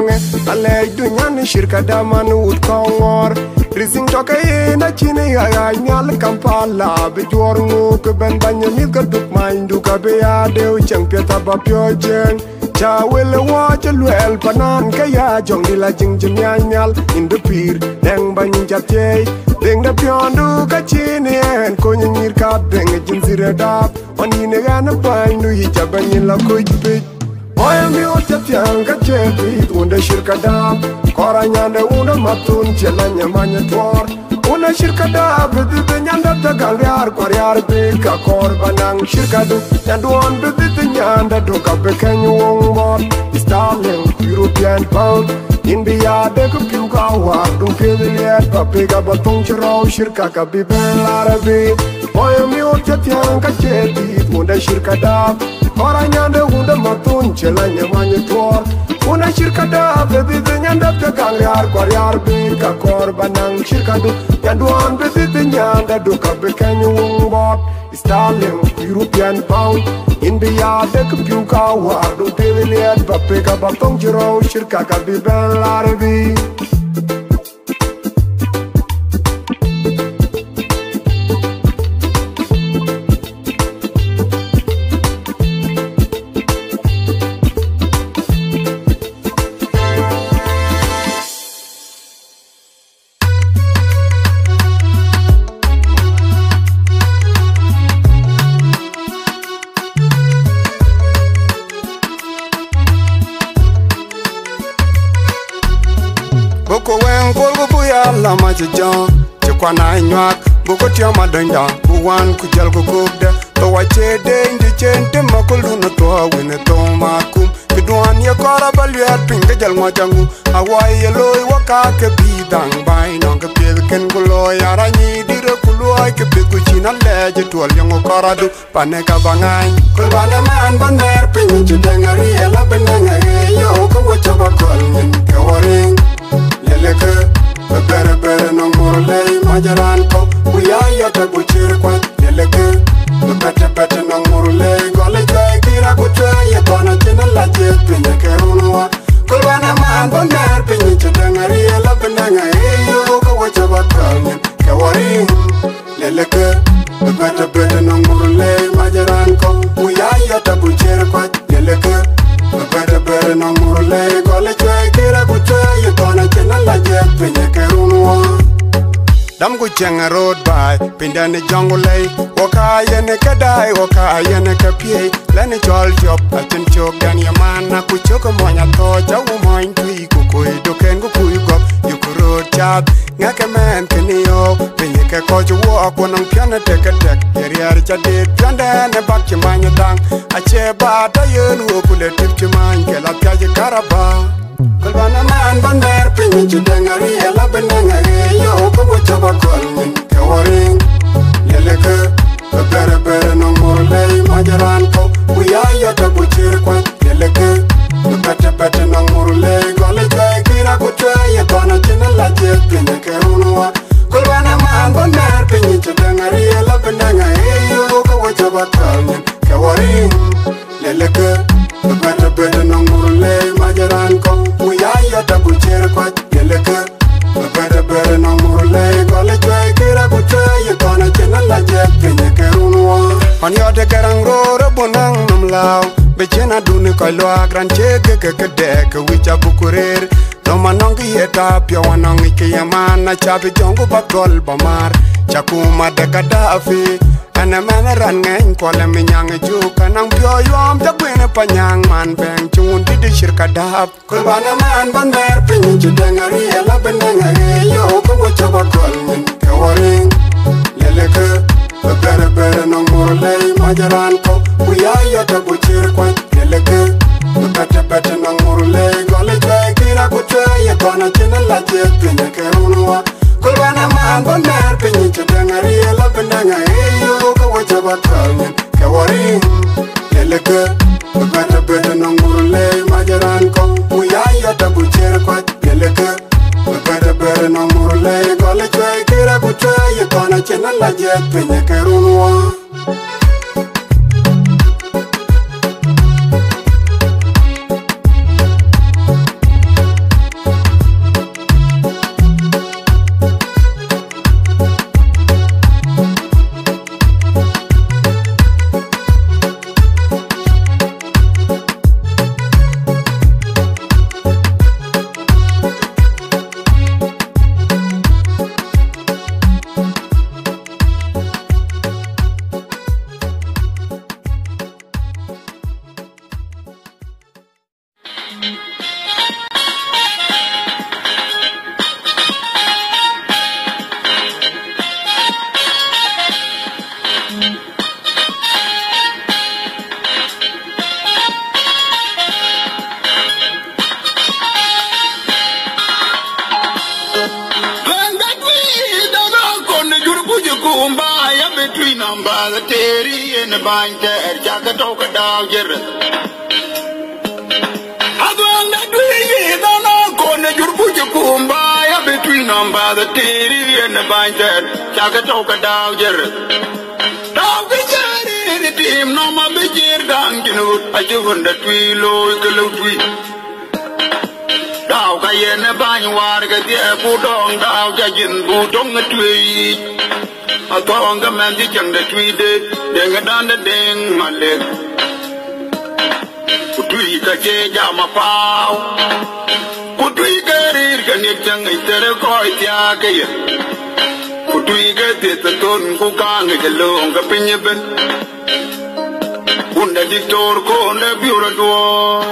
ale dunya ni shirka daman ut kongor. Rising toke ina chine ya ya nyal kampala. Be jor nguk, ben banya mi ka duk main du ka be ya de u chang pia ba pyo jeng cha wele wa cha luel panan ka ya jong di la jing jing ya nyal. In the pir deng ban ja te deng da pyo du ka chini en ko nyir ka deng jin zire da on ine ga na ban du hi cha ban la ko pe Moya mi ote tianga chepi Unde shirka da Kora nyande una matun Chela nyamanya twar Una shirka da bidi di nyanda da galriar kwariar bi ka korba nang shirka du. Nyandu on bidi di nyanda du ka beken wong bor. Sterling, European pound In biya de ku piu ka war dum pidiliet Pa piga batung chirau shirka ka bi ben larabi moyo miutepianka cetit wunde shirkadab ora nyande wunde matun celanye manye tuor. Wunde shirkadab bebidhi nyandepte gang riar kor yar bir ka kor banang shirkadu. Nyanduan bebidhi nyande duka bekeny wung bot starling european pound. India dek piuka war du tewiliet bapeka batong jirou shirkaka biben larbi jijong chikwa na nywak bukoti tiyo buwan kujal kukubde to wache deng di chente makulu na tuwa wine tuma kum kidwan ye kora balwer pinga jal ngwajangu awai ye loy wakake bidang bai nonga ken guloy aranyi dire kuluoy kipi kuchina leje tuwal yungu kora du pane ka bangany man baner ela benengari yo kubo chaba kolnyin kawaring yeleke beberebere nongmurulei majaranko buyayete buchirkwet yeleke bepetepete nongmurulei golijei kira kucweye kono cinelacit pinye kerunuwa kulbana man boner pinye cedengariyela benenga iyo kowecebakkalnyen keworin leleke bepetepete nongmurulei majaranko buyayete buchirkwet yeleke bepetepere nongmurulei golijei pinyekerunwa dam ku chenga road by pindani jongulei wakayene kadai wakayene kapiei lani chol chop achin chok dan yamana kuchoko monya thocha umony tuik kui duken ku kui gop yu ku road chat nga ke men ke ni yo pinye ke ko ju wo ko ku nang piana tek tek yeri yari cha de dit pianda ne bak chi manya dang a che ba ta yen wo ku le tip chi man ke la pya ji karaba kol ba. Na man ban bander pinyi ben nga benengari yo kubo chaba kolmin ke wo waring Leleke le ke ke wa gran ke ke ke de ke wi cha bu kurer to manong ye ta pyo ya jongu de ran kole mi nyang ju kanang pyo yom ta gwene pa man beng. Chun di di shir kadap kul bana man ban ber ela e bendengari yo ko wo cha ba gol min ke waring lele ke nong majaran ko kuya ya ta buchir lele ke Nukate pete na ngurule Gole te kira kute Ye kono chine la je Pinye ke unua Kulwana mambo mer Pinye chedanga Rie la bendanga Eyo kawa chaba kalnye Kawari Yeleke Nukate pete na ngurule Majaran ko Muyaya tabu chere kwa. Yeleke Nukate pete na ngurule Gole te kira kute Ye kono chine la je Pinye ke unua dan mɛn chang chɛŋ da tui de deng dan da deng male ku tui ka che ja ma paaw ku tui ka rir ka nek chɛŋ i tere kɔi tia ke ye ku tui ka te ta ton ku ka ŋa ka loŋ ka pinyi ben kun da diktor ko da biura duor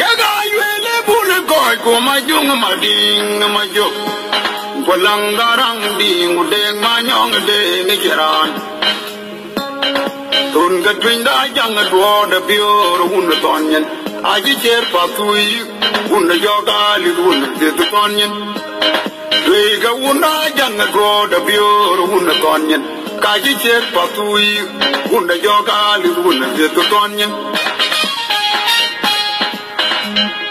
ka ga ywele bune kɔi ko ko ma juŋ ma ding ma jok Walang garang ding udeng manyong de ni kiran Tun ga twin da jang dwo da bior hun da tonyen Aji cher pa tui hun da yoga li hun de tu tonyen Tui ga hun da jang dwo da bior hun da tonyen Kaji cher pa tui hun da yoga li hun de tu Thank you.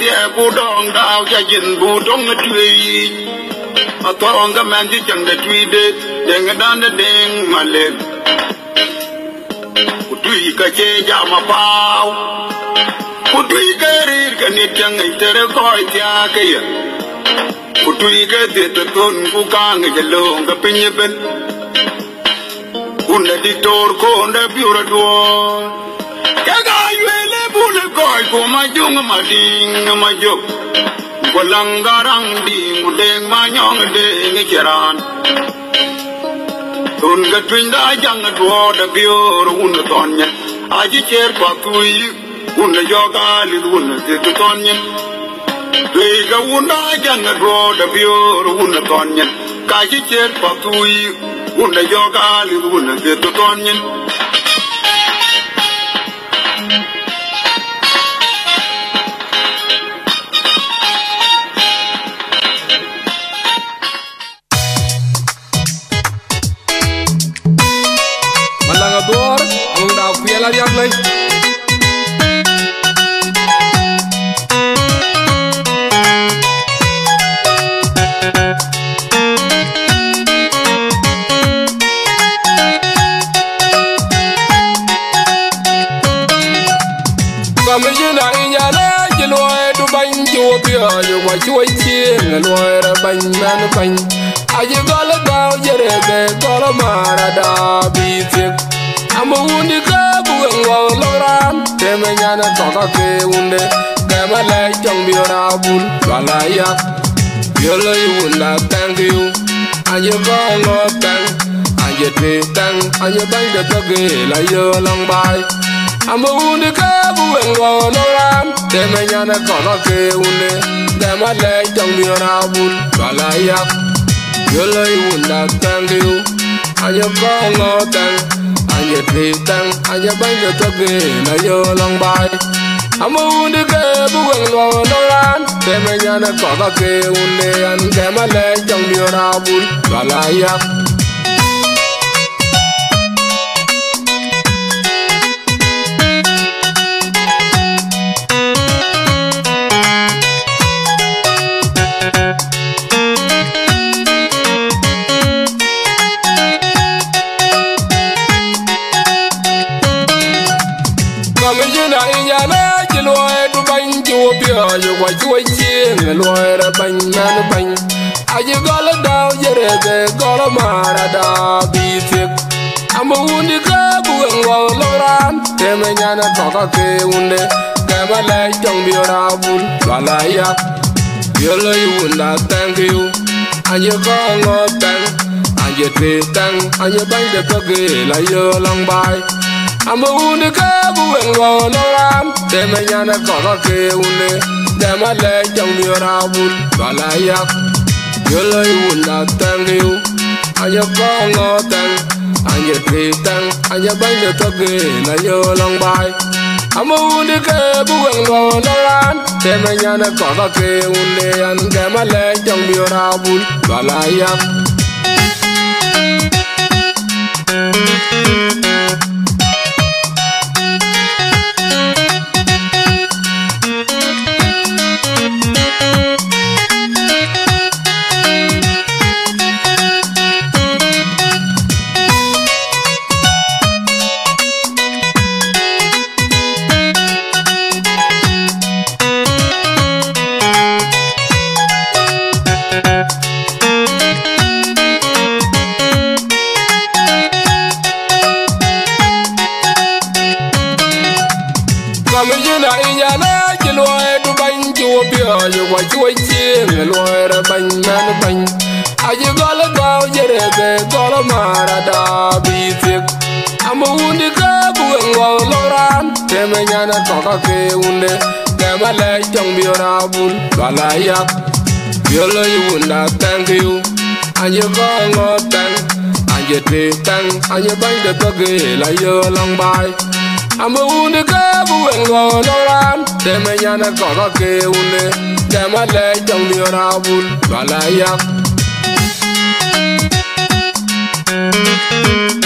Dia ku dong tao cha jin bu dong tui a tong ka man ji chang de tui de deng dan de deng ma le ku tui ka che ja ma pao. Ku tui ka ri ka ni chang ai tere ko tia ka ya ku tui ka de to ton ku ka nge je lo ka pin ye ben Unda diktor ko unda biura duon ko ma jung ma ding ma juk lang garang ding deng ma nyong ding kiran Tun ga twin da jang do da bior un ton nya a ji cher pa tui un yo ga li un de ton nya Tui ga un da jang do da bior un ton nya ka ji cher pa tui un yo ga li un te ton nya ke Kema lai chong jong biora bul Wala yak Yolo yu wunda thank you Aji gongo thank Aji twi thank Aji bany de toge la yo long bye Amba wundi ka buwen no loran Deme nyane kono ke wunde Kema lai chong jong biora bul Wala yak Yolo yu wunda thank you Aji gongo thank Aji twi thank Aji bang de toge la yo long bye Ama undi ke buweng lwa wonongan Teme nyana koka ke unde an kemale jang miora bul Kala yak Teme nyana toka ke unde Kema lai jong bi ora bul Wala ya Yolo you na thank you. And you go ngo bang And you bang the kogi la yo long bye. Ambo unde ke buwen go no ram Teme nyana toka ke unde Kema lai jong bi ora bul Wala ya Yolo you na thank you. And you go ngo tang And anya bang de to ge na long bai I'm a ke bu wang lo on the run. me nya na ko ba ke un de an ke ma le jong bi ra bul balaya Thank you. Tema le jong bio rabul Gala yak. Biolo yu wunda thank you Aji gala ngo thank Aji tri thank Aji bany de toge la yo long bye Amba unde ka buwen go loran Deme nyana koko ke unde Dema le jong ra rabul Bala yak. DMK,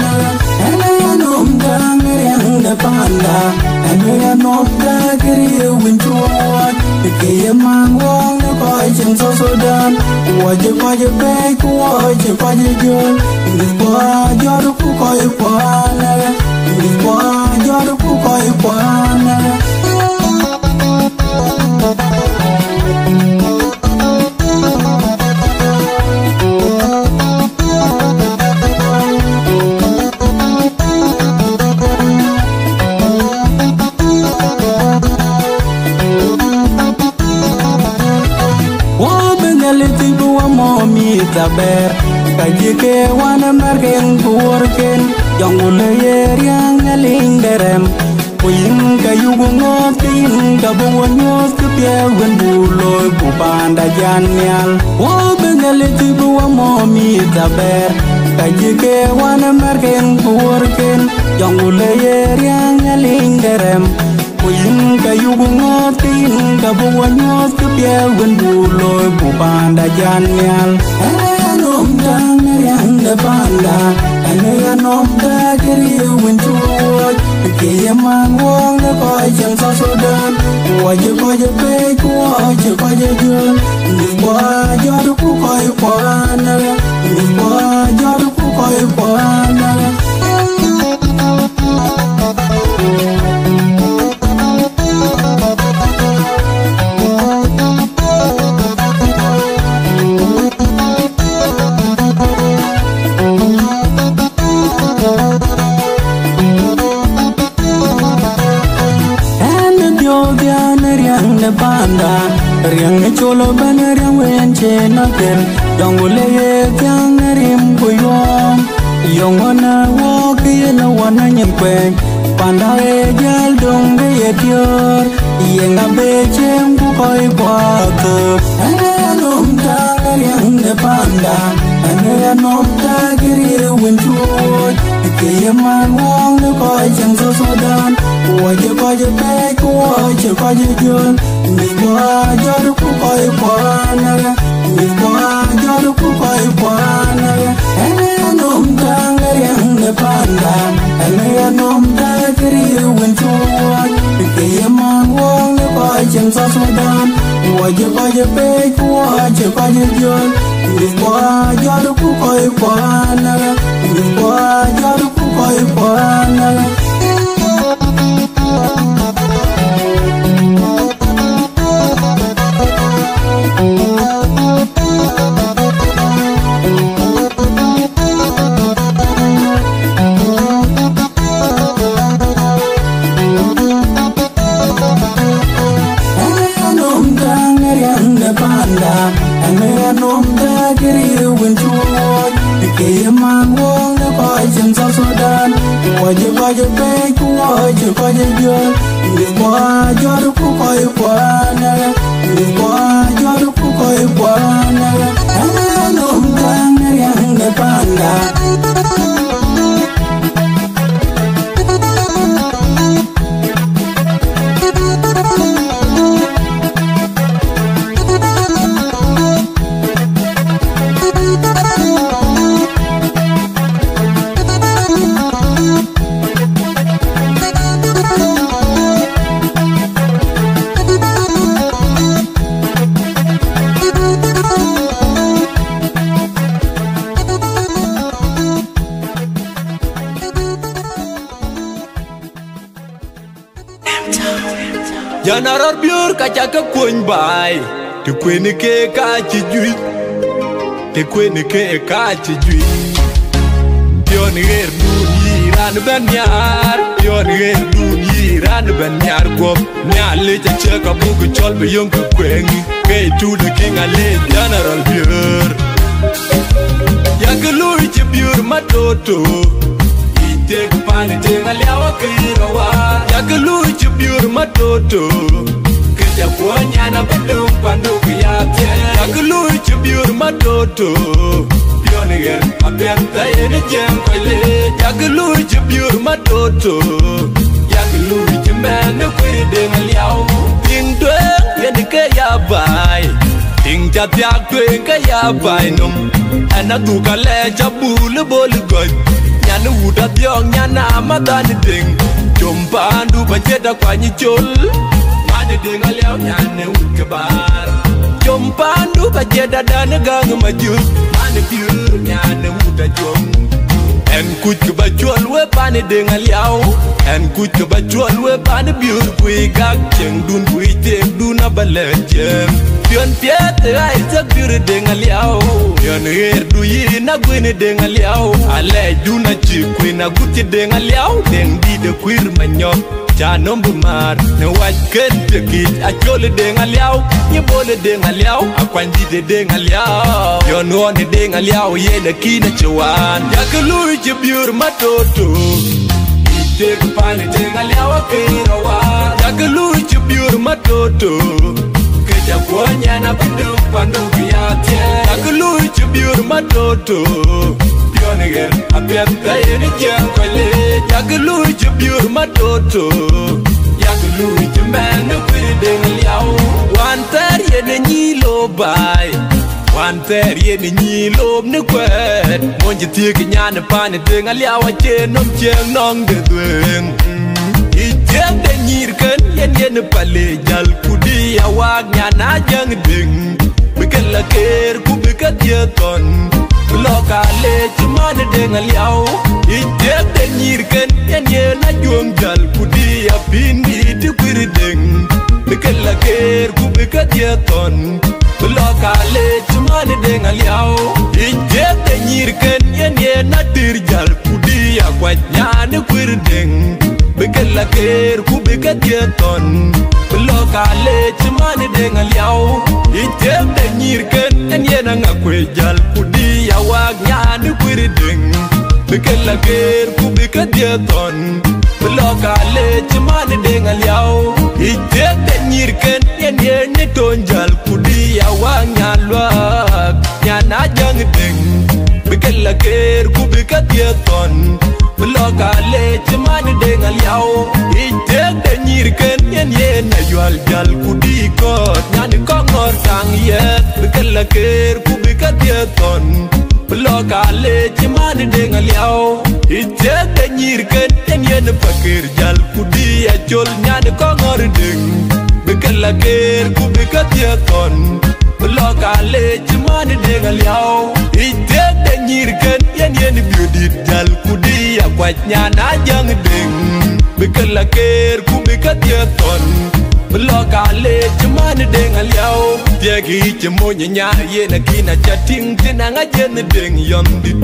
Waje kwaje be kuwaje kwaje jon Ngwa joru ku koy kwana Ngwa joru ku koy Thank you. daber. Kajike wan mergen buorken yongule yeriang ngaling derem. Kuyin kayu gungos kayin kabungon yos kepiawan buloy bupanda janyal Wo bengale tibuwa momi daber. Kajike wan mergen buorken yongule yeriang ngaling derem. Kuyin kayugu ngotin Kabuwa nyos kupyewen buloy Bupanda janyal Enom tang yang de panda Ene ya nom da kiri wintuot Kiye mang wong de koi chang sa sudan Waje koje pe kuwaje koje jun Ngwa jodu ku koi kwana Ngwa chiếm mang ngang nếu coi chẳng sao so đơn của chưa coi chưa tay, của chưa coi chưa chân. Mình qua cho lúc cũng coi qua nè. Mình qua cho lúc cũng coi qua nè. Em em nôm tang để em để panda em em nôm tang cái điều quên chuột em mang ngang nếu coi chẳng sao so đơn của chưa coi chưa tay của chưa coi chưa chân. Urikwa jaru kukoi panala Urikwa jaru kukoi panala kwene ke ka chijui. Te kwene ke ka chijui. Pion ger dun yiran ben nyar Pion ger dun yiran ben nyar Gwop nyar le cha chaka buku chol be yung ku kwengi. Ke tu de king a le bier. Ya Yak lui chi biur matoto Itek pani ting a liawa kira wa. Yak lui chi biur matoto Kija kuonya na badung pandu kiyate Yak lui madoto pionigen matoto Pioni yene jem kwaile Yak lui chi biur matoto Yak lui chi mene kwiri yene ke ya bai. Ting cha tiak ke ya num. Ana tu ka le cha bulu bolu goj Nyana wuda biong nyana madani ding. Jumpa andu bajeda kwa nyichol dhingaliau nyanne wudkebar jompandu kajedadane gang majus mane piur nyanne wutajom en kuc kebacuol we pani dhingaliau en kuc kebacuol we pani biur kui gak ceng dun kui teng dun abalet ceng pion piet ai jak biur dhingaliau pion rer du yi na gwene dhingaliau alej dun aci kui na guti dhingaliau deng dide kuir manyok cha nom mar. Ne wat ket te kit. A chole de ngaliao. Ye bole de ngaliao. A kwan de de ngaliao. Yo no ne de ngaliao. Ye na kina chwan ya ke lu je biur matoto te pani de ngaliao ke rawa ya ke lu je biur matoto ke ja kwanya na bindu pandu ya te ya ke lu je biur matoto Pioni gen apienta yene jem kwale Yak lui biur matoto. Yak lui chi mene kwiri ding Wan ter yene nyilo bai. Wan ter yene nyilo ni kwet Monji tiek nyane pani ding aliawa chenom cheng nong, de dweng Ijem de nyir ken yen yen, pale, jal kudi awak nyana, jang ding Bikin ker ku bikin dia ton Belok ci man dengal yaw ijje den yirken en ye na jom dal kudi ya bindi di kwiri deng bikella ker ku bikat ye ton. Lokale ci man dengal yaw ijje den yirken en ye na dir jal kudi ya kwa nyane kwiri deng bikella ker ku bikat ye ton. Lokale ci man dengal yaw ijje den yirken en ye na ngakwe jal kudi ya wak nyaan kuri ding Bikin la gir ku bikin dia ton. Belok ale cuman dengan liau Ije tenyir ken yen yen ni tonjal ku di ya wak nyaan luak. Nyaan aja ngeding Bikin la gir ku bikin dia ton. Belok ale cuman dengan liau Ije tenyir ken yen yen ni jual jal ku di kot nyani kongor tang yet Bikin la gir ku dieton bloka le ci man de nga liaw ite de nyir ken en yen fakir jal kudi ya jol nyan ko ngor ding be kan la ker ku be ka dieton bloka le ci man de nga liaw ite de nyir ken en yen biodi jal kudi ya kwat nyana jang ding be kan la ker ku be ka dieton nyana lo ka le chimani de gal yao tia gi nya ye na kina chating tinanga jen deng yom dit.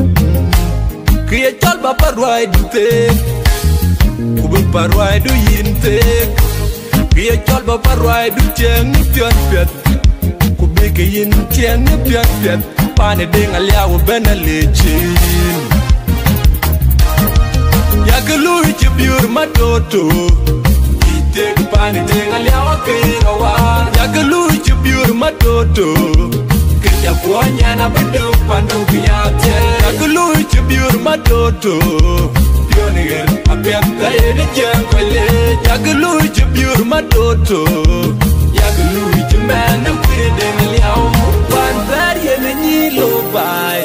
Kriya chal ba parwai du te. Kubu parwai du yin te. Kriya chal ba parwai du cheng ni pion kubu ke yin cheng ni pion piet. Pane ding alia u bena lechin Ya ke lui chi biur matoto toto Ite ku pane ding alia wa ke rawan Ya ke lui chi biur ma toto Kenya kuonya na bado pandu kiyate Akului chi biur matoto Pioniger apianta ene jengwele Yakului chi biur matoto Yakului chi mende kwire denge liao Wan fer yene nyilo bai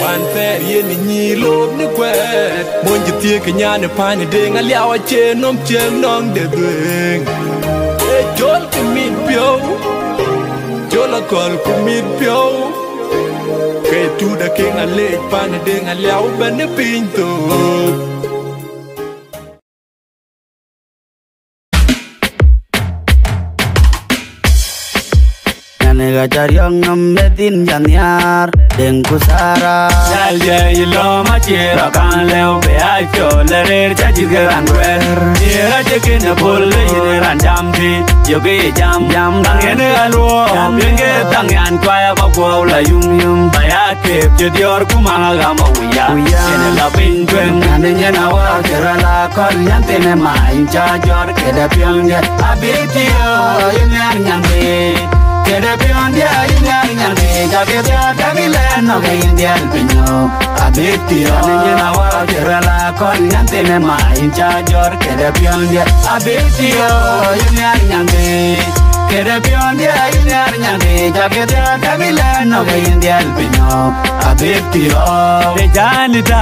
Wan fer yene nyilo ni kwet Monji tie kenyane pani denge liao Ache nom cheng nong de dueng E chol ke min pio Jola kol kumit pio Ke tu da ke nga lej pa de nga liao ba ne pinto Nega cariong ngemetin janyar Deng kusara Jal je ilo ma chira kan leo be a cho le rer cha chi gran rer Chira che ke na bol le yin ran jam jam jam dang yen a lo Bien ke dang yan kwa ya ba ko la yung yung ba ya ke che dior ku ma ga ma uya Yen la pin twen Nane nyana wa kera la kol nyante ne ma incha jor Keda piong dia abitio Yunyar nyambe Quiere piondia, inga, inga, niga, que te haga mileno, que india el piño. Abitio, niña, na wa, quiero la coña, tiene ma, hincha, yor, quiere dia Abitio, inga, inga, niga. Piong dia yunyar nyambe Jage dia kabile no ke india el piño Abitio Te jani ta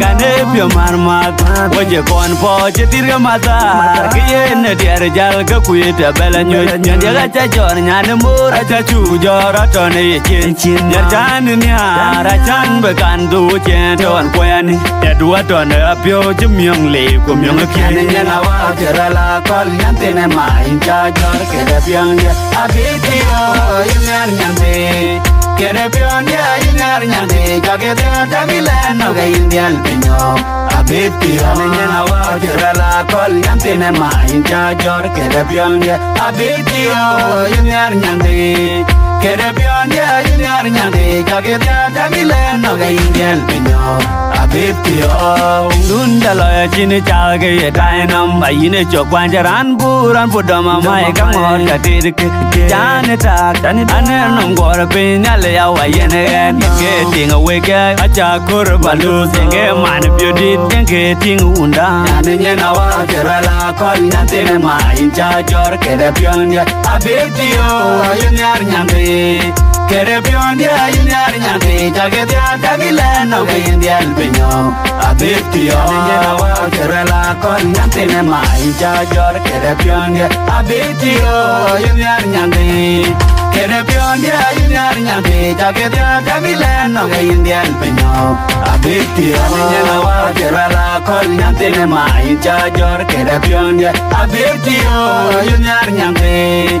kane pio marmat Oje kon po je tirga mata Kiye ne dier jal ka kuye te bela nyo Nyan jaga cha jor nyan mura cha chu jor atone ye chin chin Nyer jani nya ra chan be kan du chen ton kwani Te dua ton nyanga abitiro yinyar nyande Quiere pionia yinyar nyande Kakete tamileno que india el piño. Abitiro Niñena wa tira la col nyantine ma incha jor Quiere pionia abitiro yinyar nyande Quiere pionia yinyar nyande Kakete tamileno que india el piño. Indial pinyo abitio Dunda loya chini chal ke ye dai nam ba yine chok wan jaran buran pudama mai ka mor ka tir ke jane ta tani aner nom gor pe nyale ya wa yene en ke ting awe ke acha kur balu senge man beauty ting ke ting unda Nane nyana wa kera la kol nyante ne ma incha jor kere pion dia abitio yunyar nyante kere pion dia Kerebyondia inyari nyanti Chageti atakile no kindia el piño. Adictio Ninjenawa kerela kon nyanti ne mai Chajor kerebyondia Adictio inyari nyanti Kerebyondia inyari nyanti Chageti atakile no kindia el piño. Adictio Ninjenawa kerela kon nyanti ne mai Chajor kerebyondia Adictio inyari nyanti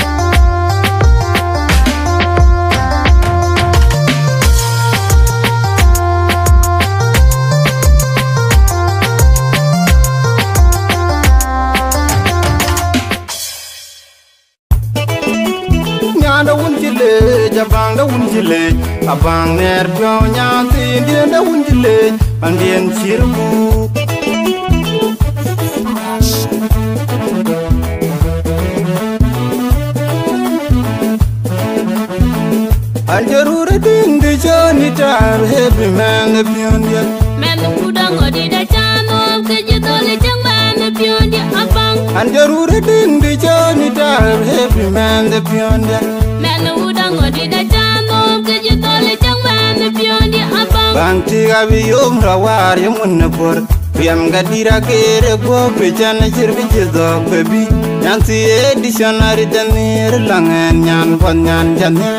jabang da wun jile, abang ner pyo nyanti, indien da wun jile, andien chirbu. Anjarure ding di jani tar, hebi man pion yet. Men kudang odi da cham ke je dole jang man pion dia abang An jarure din di joni tar happy man pion dia Bantiga biyom rawar yumun nepor Kuyam gadira kere go pejan jirbi jido kwebi Nyansi e dictionary langen nyan pon nyan jane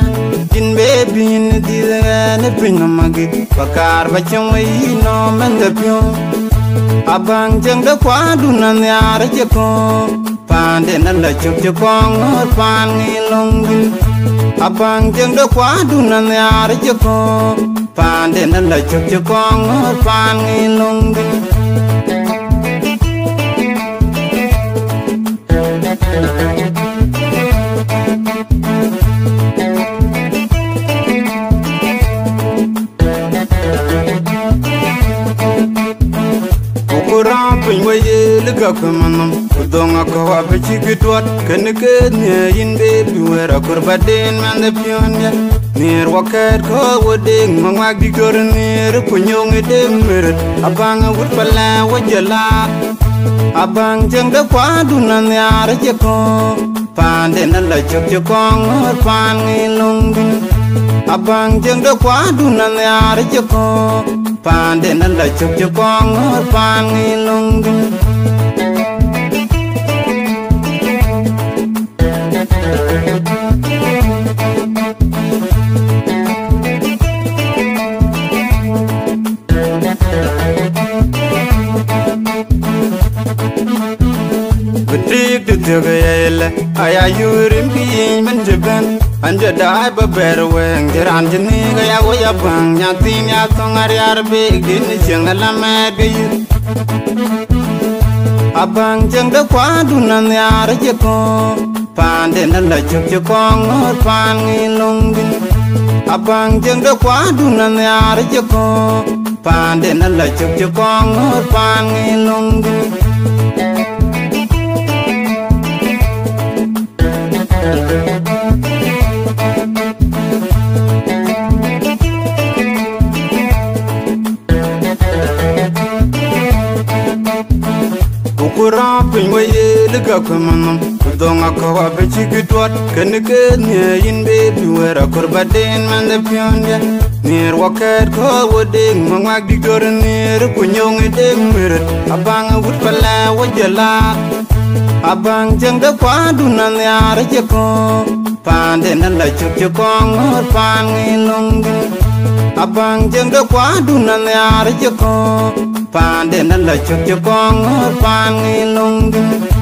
Jin bebi yin dizene pinyo magi Bakar bacem wayi no mende piyo Abang jeng de kwa dunan yare jeko Pande nanda chok jekong ngur pan apang jeng da kwadu na nyara jeko Pande nan la chuk jekong ngor pan ngilongin Ukuram piny wa yele ga kamanam Udonga ako wa pichi gitwat Kene ke nye yin baby wera kurba man de pion ya Nir waket ko wading Mangwag di gor nir Kunyong e dem mirit Abang a wut pala wajala, Abang jeng da kwa dunan yara jeko. Pande na la chok chokong Hot pan ngilungin Abang jeng da kwa dunan yara jeko. Pande na la chok chokong Hot pan ngilungin Betik gaya yurim pi men jeben anje dai baber weng. Jiran jini gaya ya bang nya tin ya tong ar yar be din jeng la me abang jeng de kwa du yar je ko pande na la chuk chuk kong hot pan ngilung din abang jeng de kwa du yar je ko pande na la chuk chuk kong hot pan ngilung din yele ga kamanam Udonga ka wa pechi kitwat. Kene ke nye yin baby wera kurba den man de pionde Nir wa ket ko wa ding Mangwag di gor nir Kunyong e ding mirit Abang a wut pala wa jala Abang jeng da kwa dunan yara jeko Pande na la chuk chukong ngor pan ngilongin e Abang jeng da kwa dunan yara jeko Pande na la chuk chukong ngor pan ngilongin e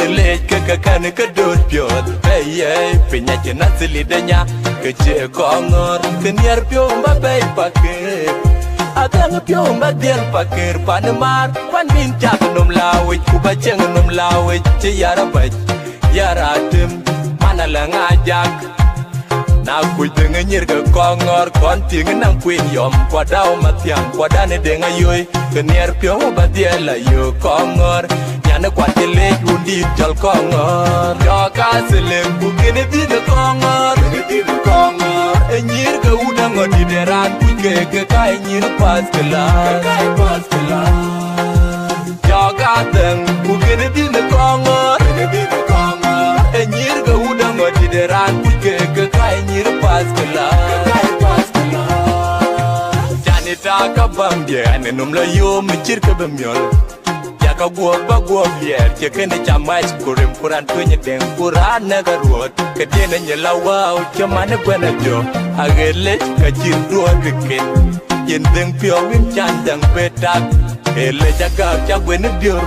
ka lech kaka kane pyot hey hey pinya chena silidenya keche kongor kenier nier pyo paker adhang' pyo dhiel paker pan mar pan min chak nom lawech kuba cheng num lawe che yarabach yaratim mana lang'ajak na ku deng nyir ga kongor kon ting nang kwin yom kwa mathiang' kwadane tiang kwa kenier deng dhiel ayo kongor nyane kwa tele undi jol kongor yo ka sele ku kene di ga kongor kene di ga kongor e nyir ga uda ngodi de ran ku ke ke ka e nyir pas kala ka e pas kala yo ka deng ku kene di ga kongor kene di ga kongor e nyir ga uda ngodi de ran ku ke ke ka e nyir pas kala ka e pas kala jani ta ka bam de ane num la yo mi chir ka bam yol ka guo ba guok yer che kene chamais kurim kuran tu ne den kuran na ga garuot ke de ne ne la wa wow che mane gwena jo a ge le ka chi chir ke ke yen den pio win chan dang pe betak ele jaga cha gwen dior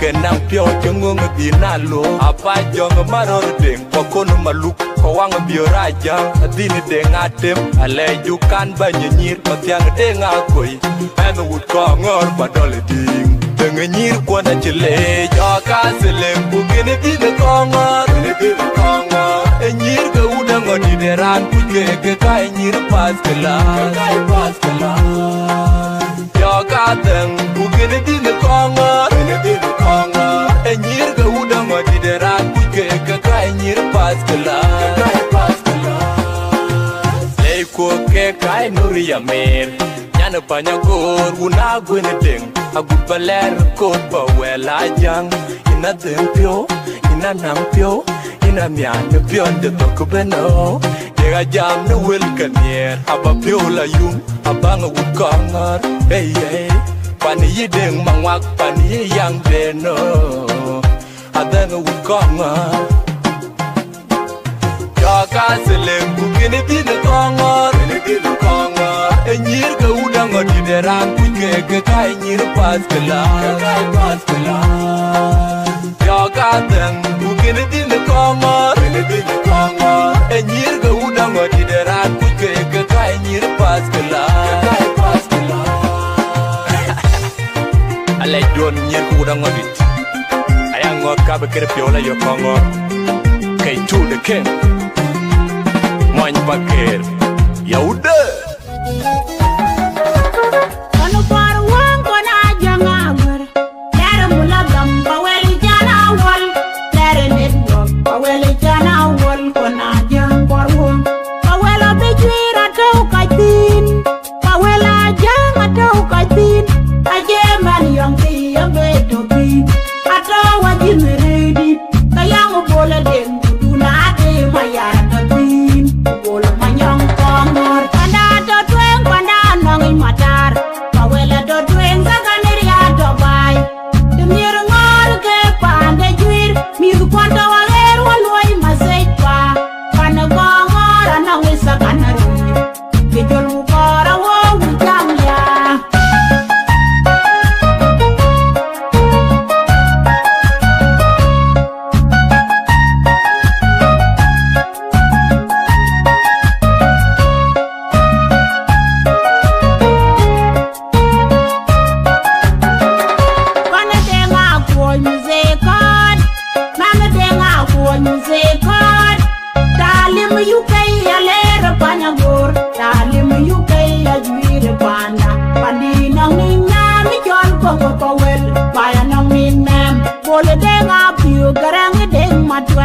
ke nam pio che ngung di na lo a apa jong ro den ko ko no ma lu ko wang biora di adini de nga ngatem ale jukan ba nyir patiang de ngakoi en wut ko ngor badole ding Dengan nyir kwa na chile Joka selem ku kene bi me konga Kene bi me konga E nyir ke uda ngodi deran Ku ke ke kai nyir pas kelas Kai pas kelas Joka teng ku kene bi me konga Kene bi me konga E nyir ke uda ngodi deran Ku ke ke kai nyir pas kelas Kai pas kelas Lei ku ke kai nuri amir ana banya kor wuna gwene ding agubaler kor ba wela jang ina ding pyo ina nam pyo ina mian pyo de tokbeno ga jam ne wil kanier Aba piola yung Abang wu kongar Hey hey Pani ye deng mangwak Pani ye yang deno Adang wu kongar Joka seleng Kukini bina kongor, Bini bina kongor. Enyir ke udang ngodi derang kuny ke ke kai nyir pas kelas Kai pas kelas Ya kateng bukin di le kongor Le di le kongor Enyir ke udang ngodi derang kuny ke ke kai nyir pas kelas Kai pas kelas Ale don nyir ke udang ngodi Ayang ngot ka bekir piola yo kongor Kai tu le ken Moin bakir Yaudah Música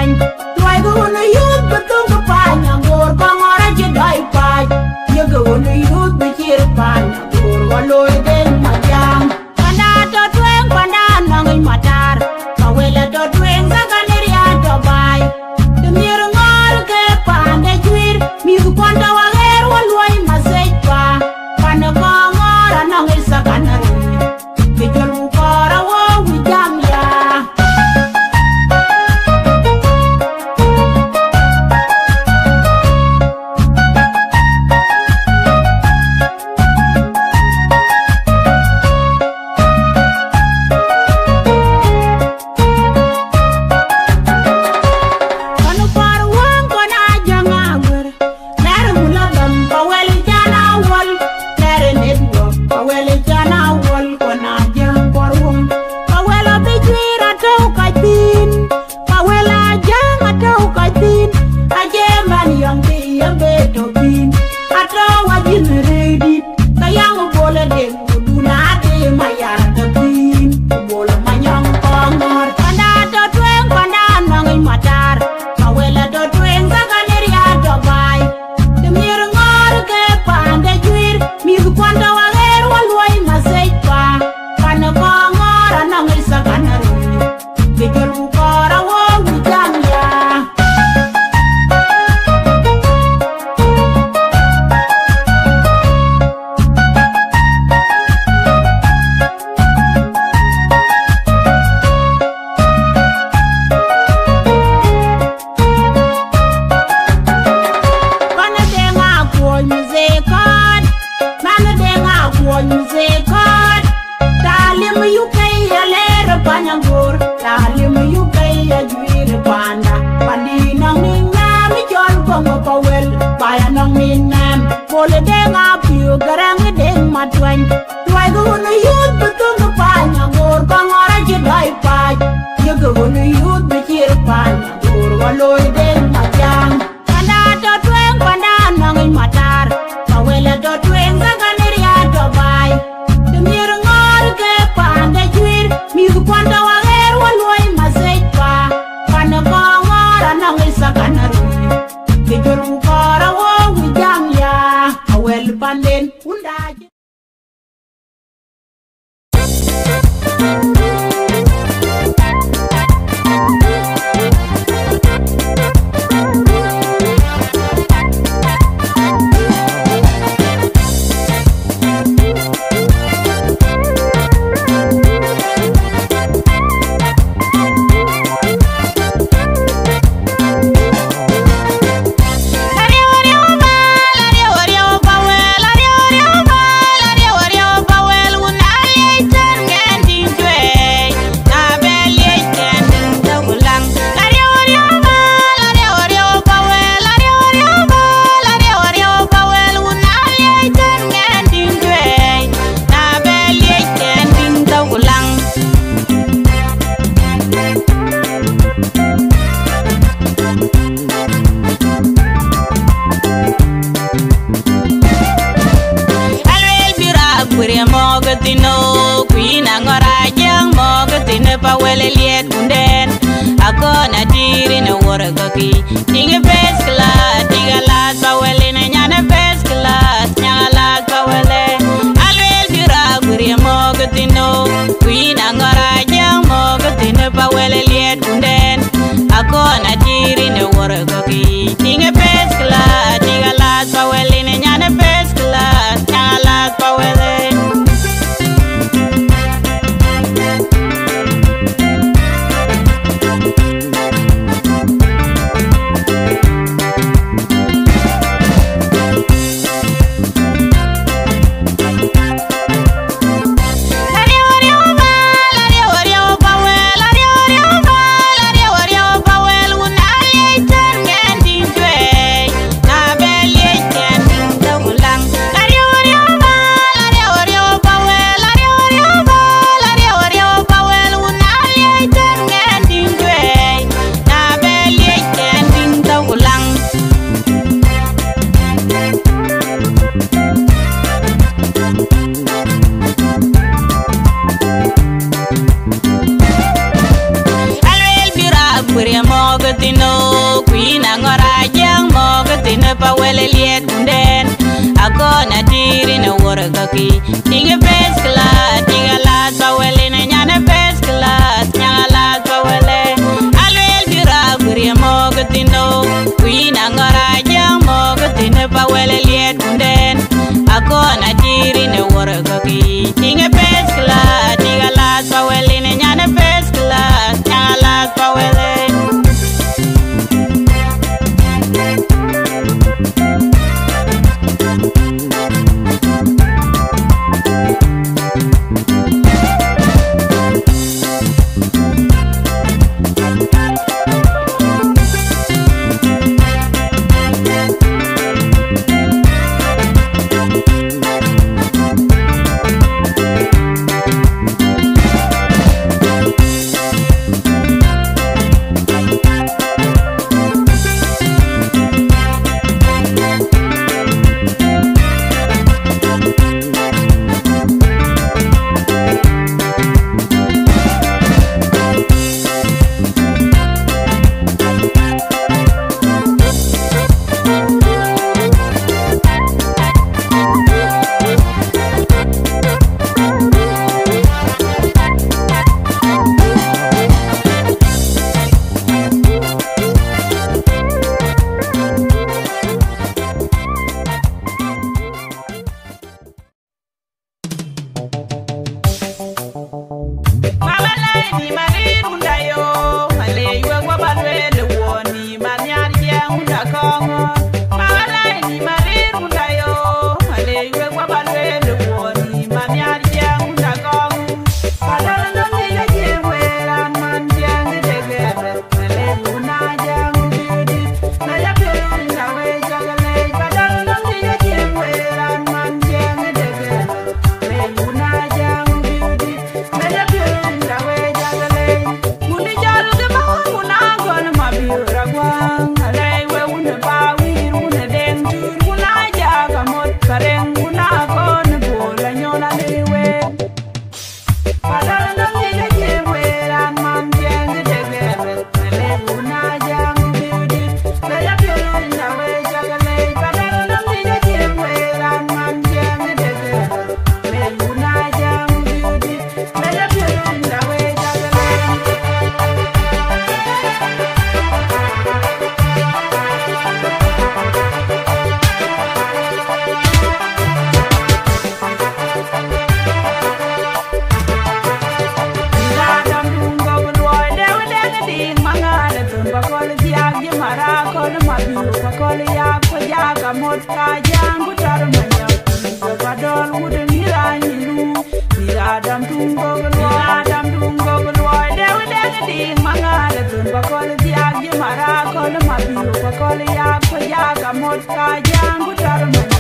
deng matwany Tuay gawano yut betung kapanyagor Kangora jedai pay Yagawano yut bichir panyagor Waloy deng majang Yeah, I'm good,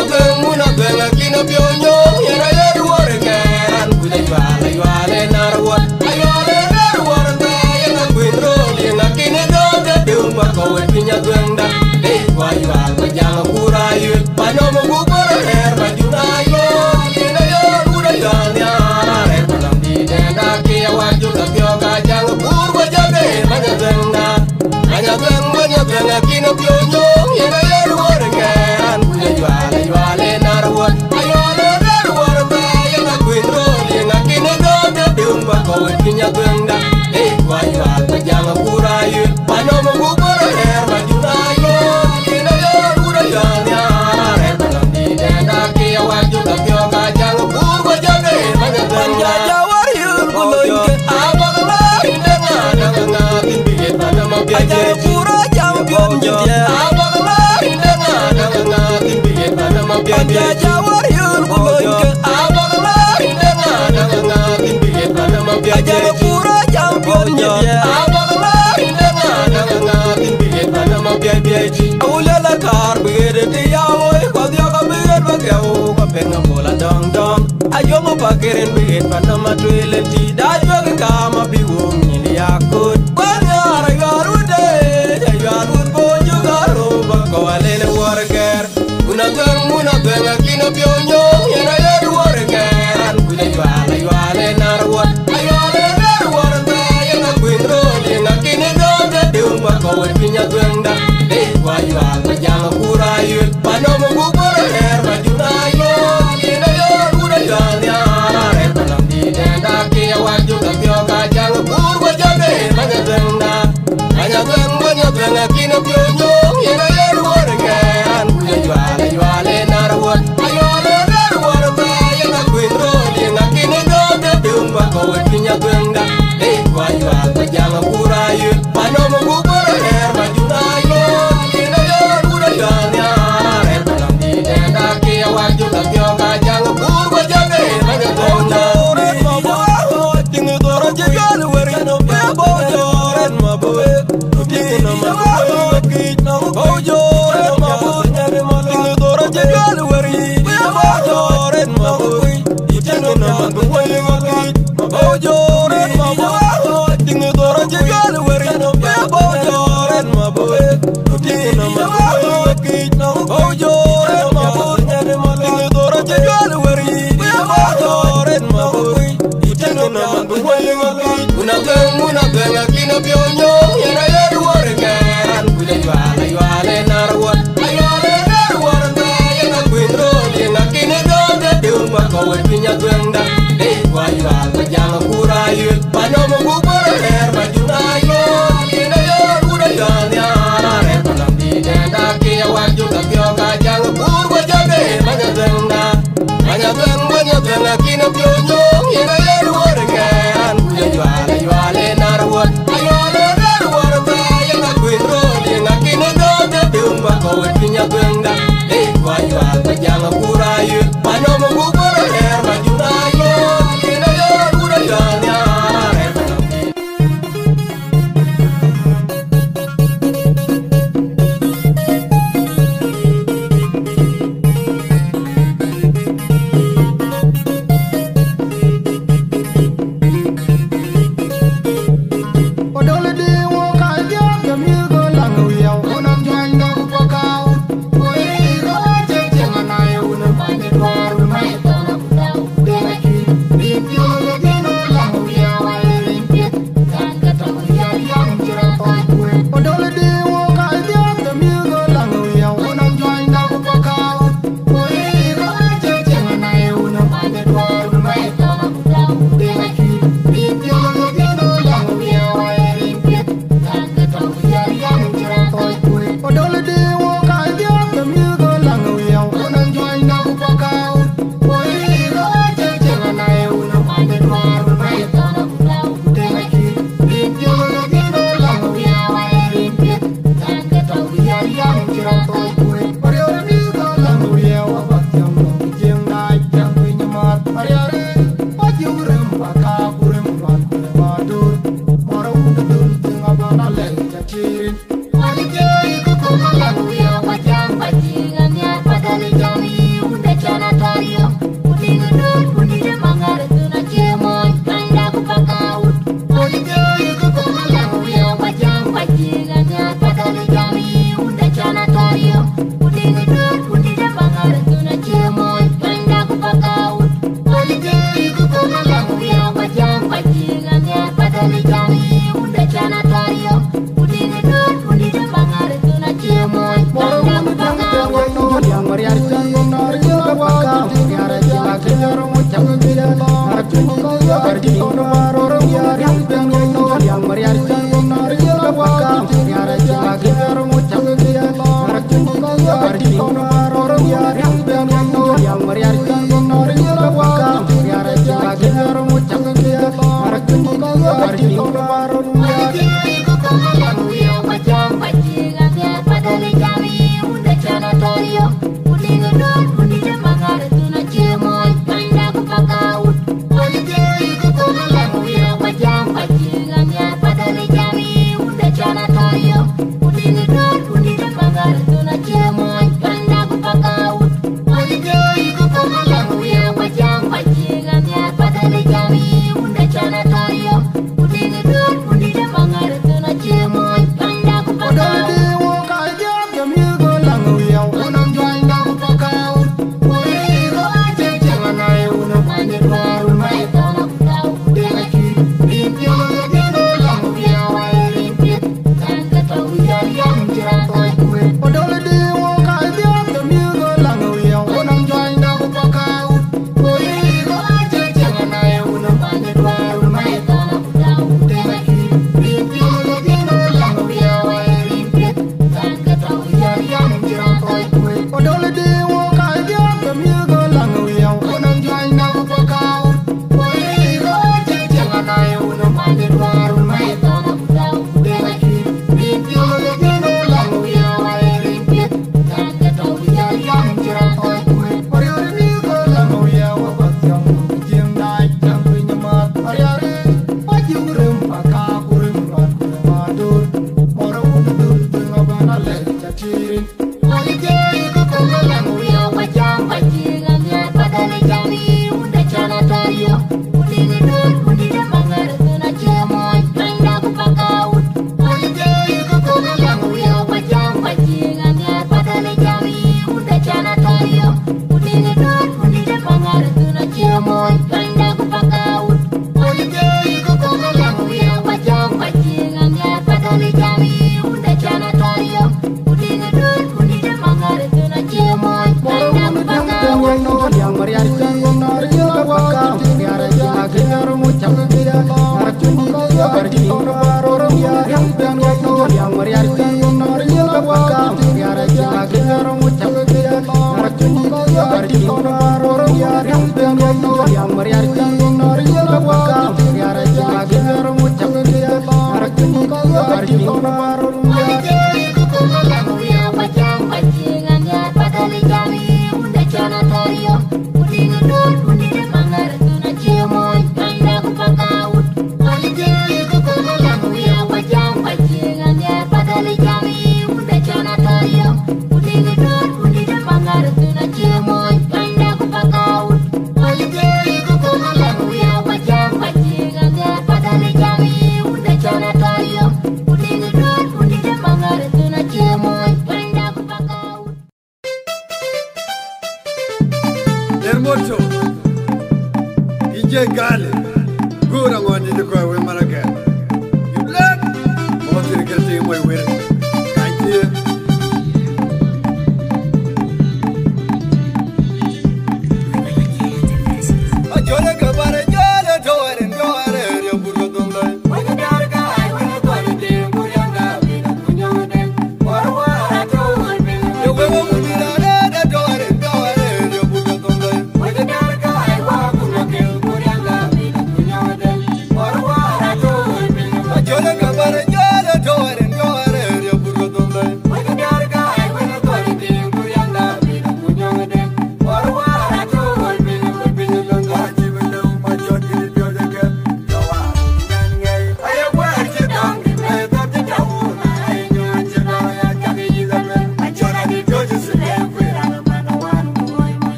over. quieren vivir para no matar.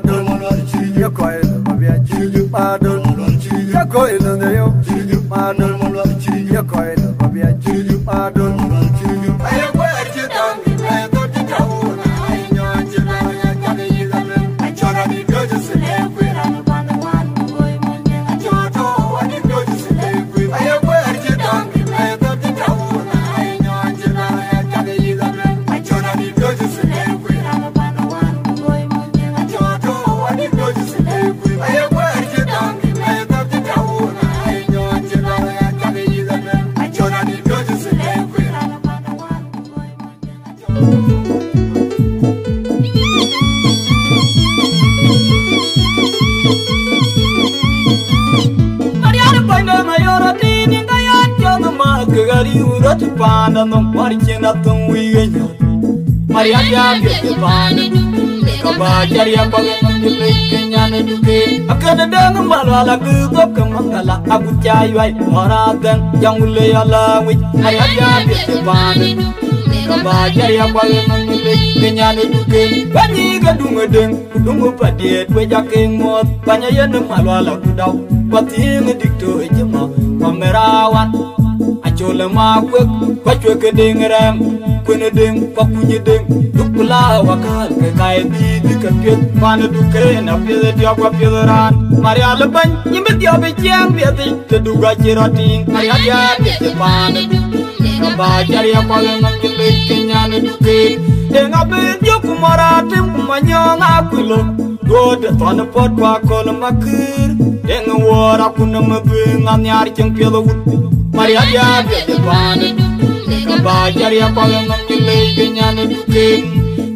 pardon, you coil, you pardon, you coil, you pardon. Ka ba jari apa nang de le dang malala gu kamangala abu chai wai yang le ala wi mari aja ke pan ka ba jari apa nang de le kenya ne duke padiet we mot banya malala gu pating dikto ejema pamerawan achole ma kwek ding ram kwene deng pakunye deng. Dukla wakal ke kai di di ke pet pan di na pede dia gwa pede ran maria le ban nyimbe dia be jam be di te duga jirati maria dia be te pan dukre ba jari ya kwa na ngile kenya ne duke. Deng abe aku kumara te kumanyong akulo Gode tane pot kwa kol makir Deng wora kunang mabeng nyari jeng pelo mari Maria dia be te bajarya paling memilih kenyan dukin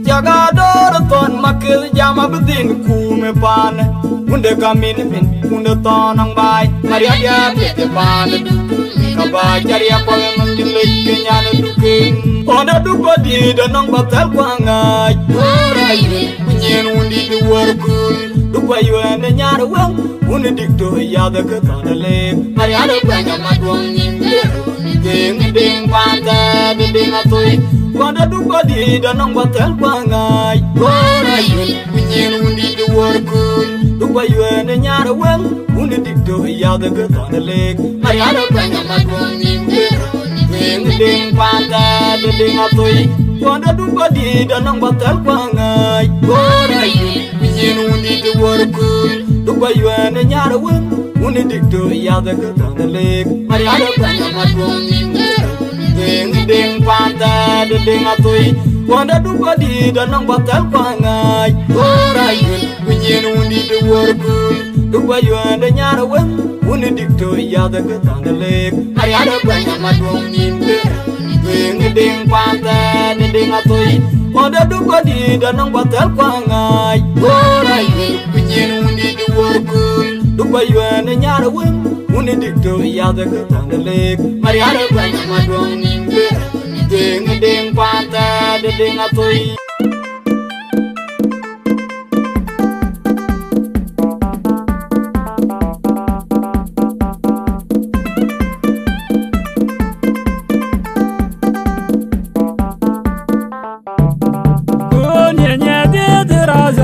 jaga doroton makil jama betin kume mepan, unde kami min unde tonang bay mari aja kita pete Baca kabajarya paling memilih kenyan dukin onde dugo di danong batal orang ini nyen undi di kul Dupa yuen de nyar wang Undi dikto yada ya ketana mari ada banyak maduang nyindir Maria da kwa nya ma duang nim de ding ding pa ta ding ding a toi Ona du ko di da nong ba tel kwa ngai ora yue nyen undi du war kul du kwa yue ne nyar wang undi dik do ya da ka ta da le Maria da kwa nya ma duang nim de ding ding pa ta ding ding a toi Wanda du ko di da nong ba tel kwa ngai Kanyeen hundi duwwarku Duwwayyuwaan nyaarawan Hundi digdoo mari ada Mariyaada banya madwoonni Deng deng panta deng atui, Wanda duwwa diida nang batal pangai. Yuan kanyeen hundi duwwarku Duwwayyuwaan nyaarawan Hundi digdoo mari ada Mariyaada banya madwoonni Deng deng panta deng atui. Dik do ya da ka ta da le Maria da kwa nya ma duang nim de ding ding pa ta ding ding a toi Wanda du ko di da nong ba tel kwa ngai ora yue nyen undi du war kul du kwa yue ne nyar wang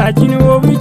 Sajini Obi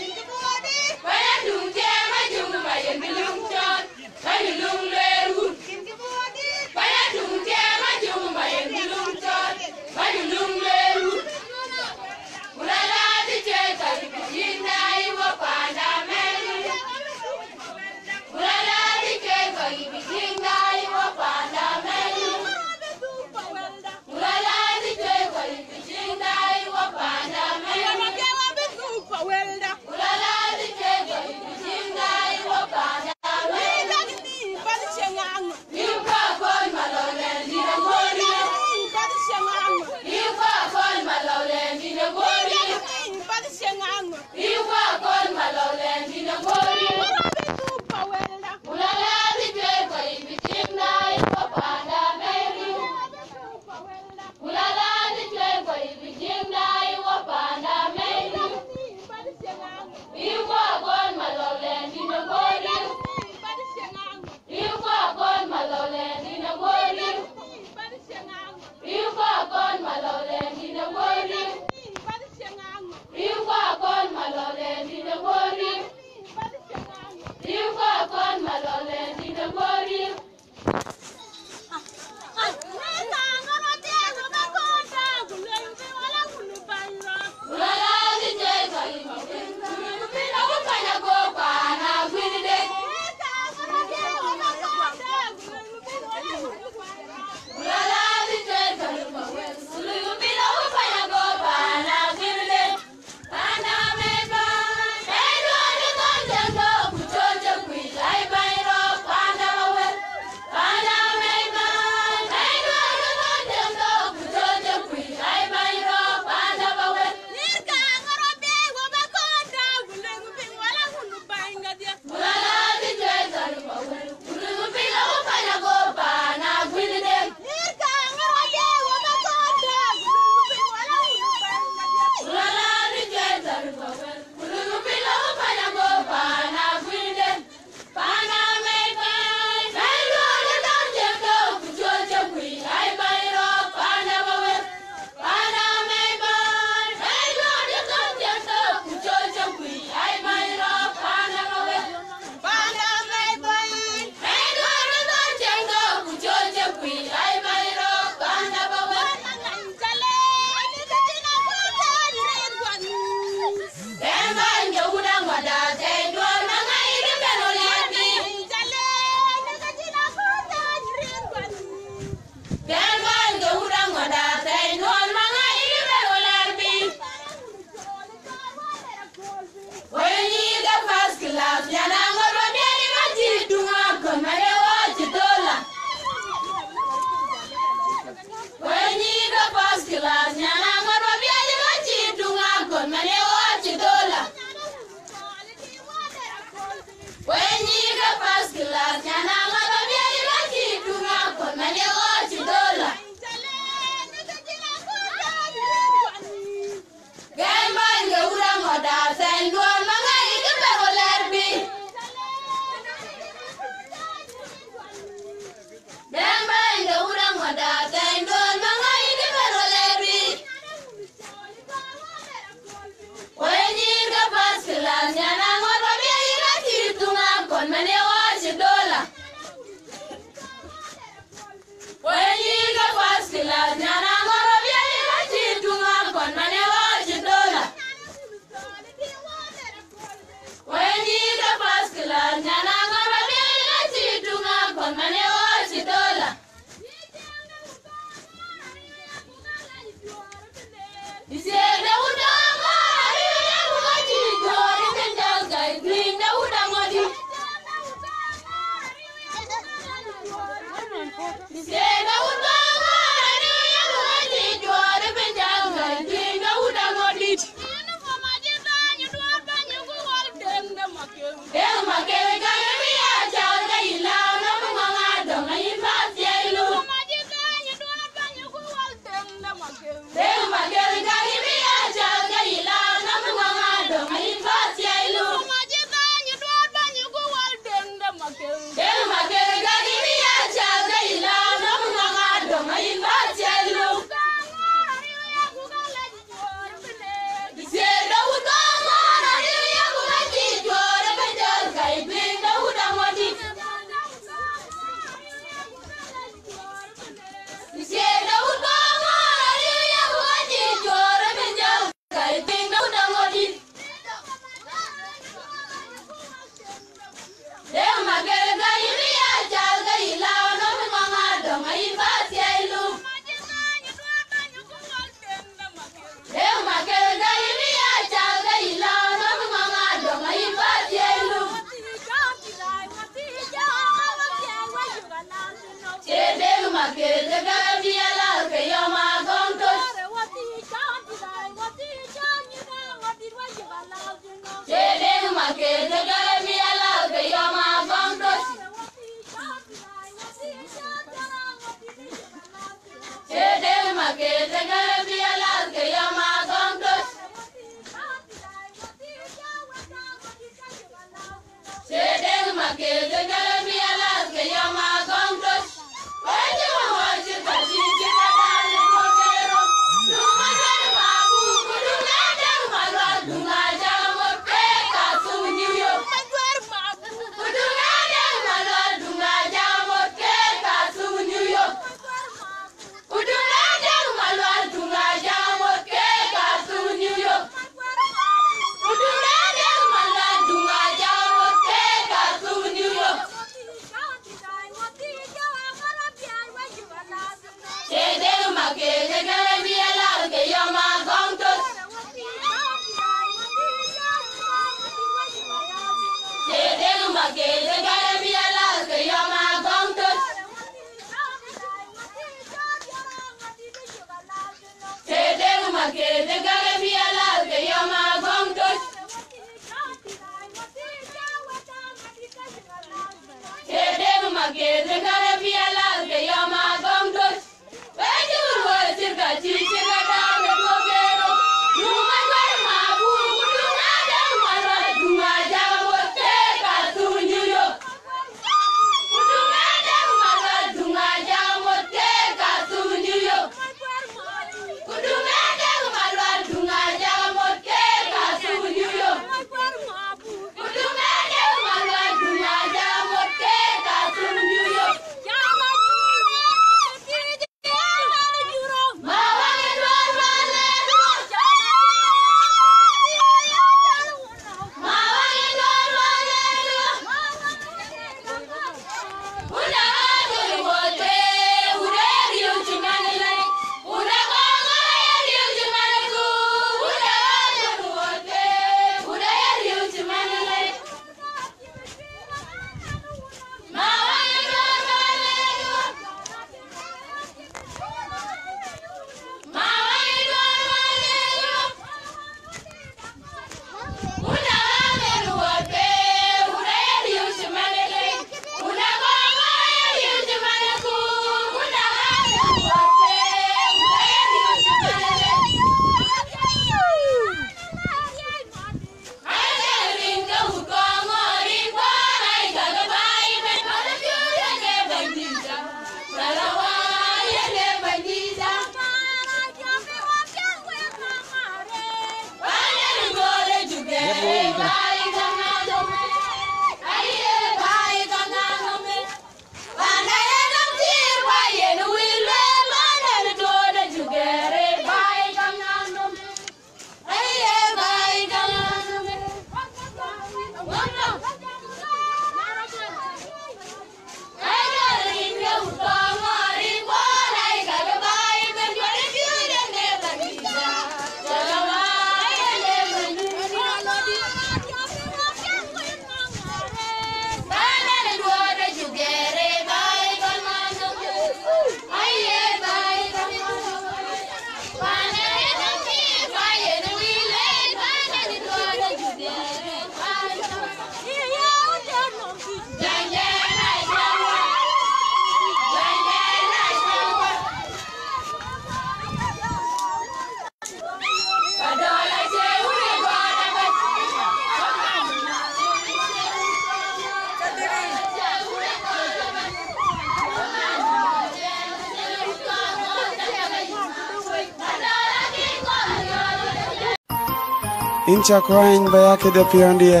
cha koany ba ya kede piondie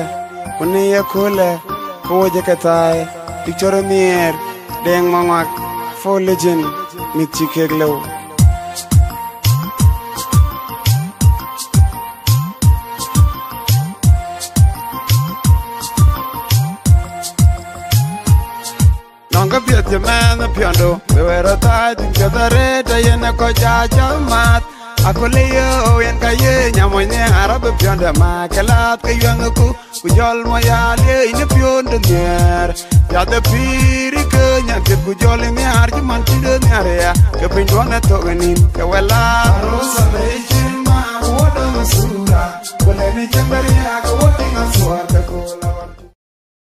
kuni ye kule kuwuje ketaai ikchoro mier deng mang'wak fo lijin mit chikek lou nonga pieth jemene piondo bewero thaai thinkethare tayene kochacha be pionde ma kelat ke yong ku ku jol mo ya le ne pionde nyer ya de piri ke nya ke ku jol ni har ju man ti de nyar ya ke pin do na to ni ke wela rosa me chim ma wodo sura. Ko le ni jambar ya ko wodo na suar ko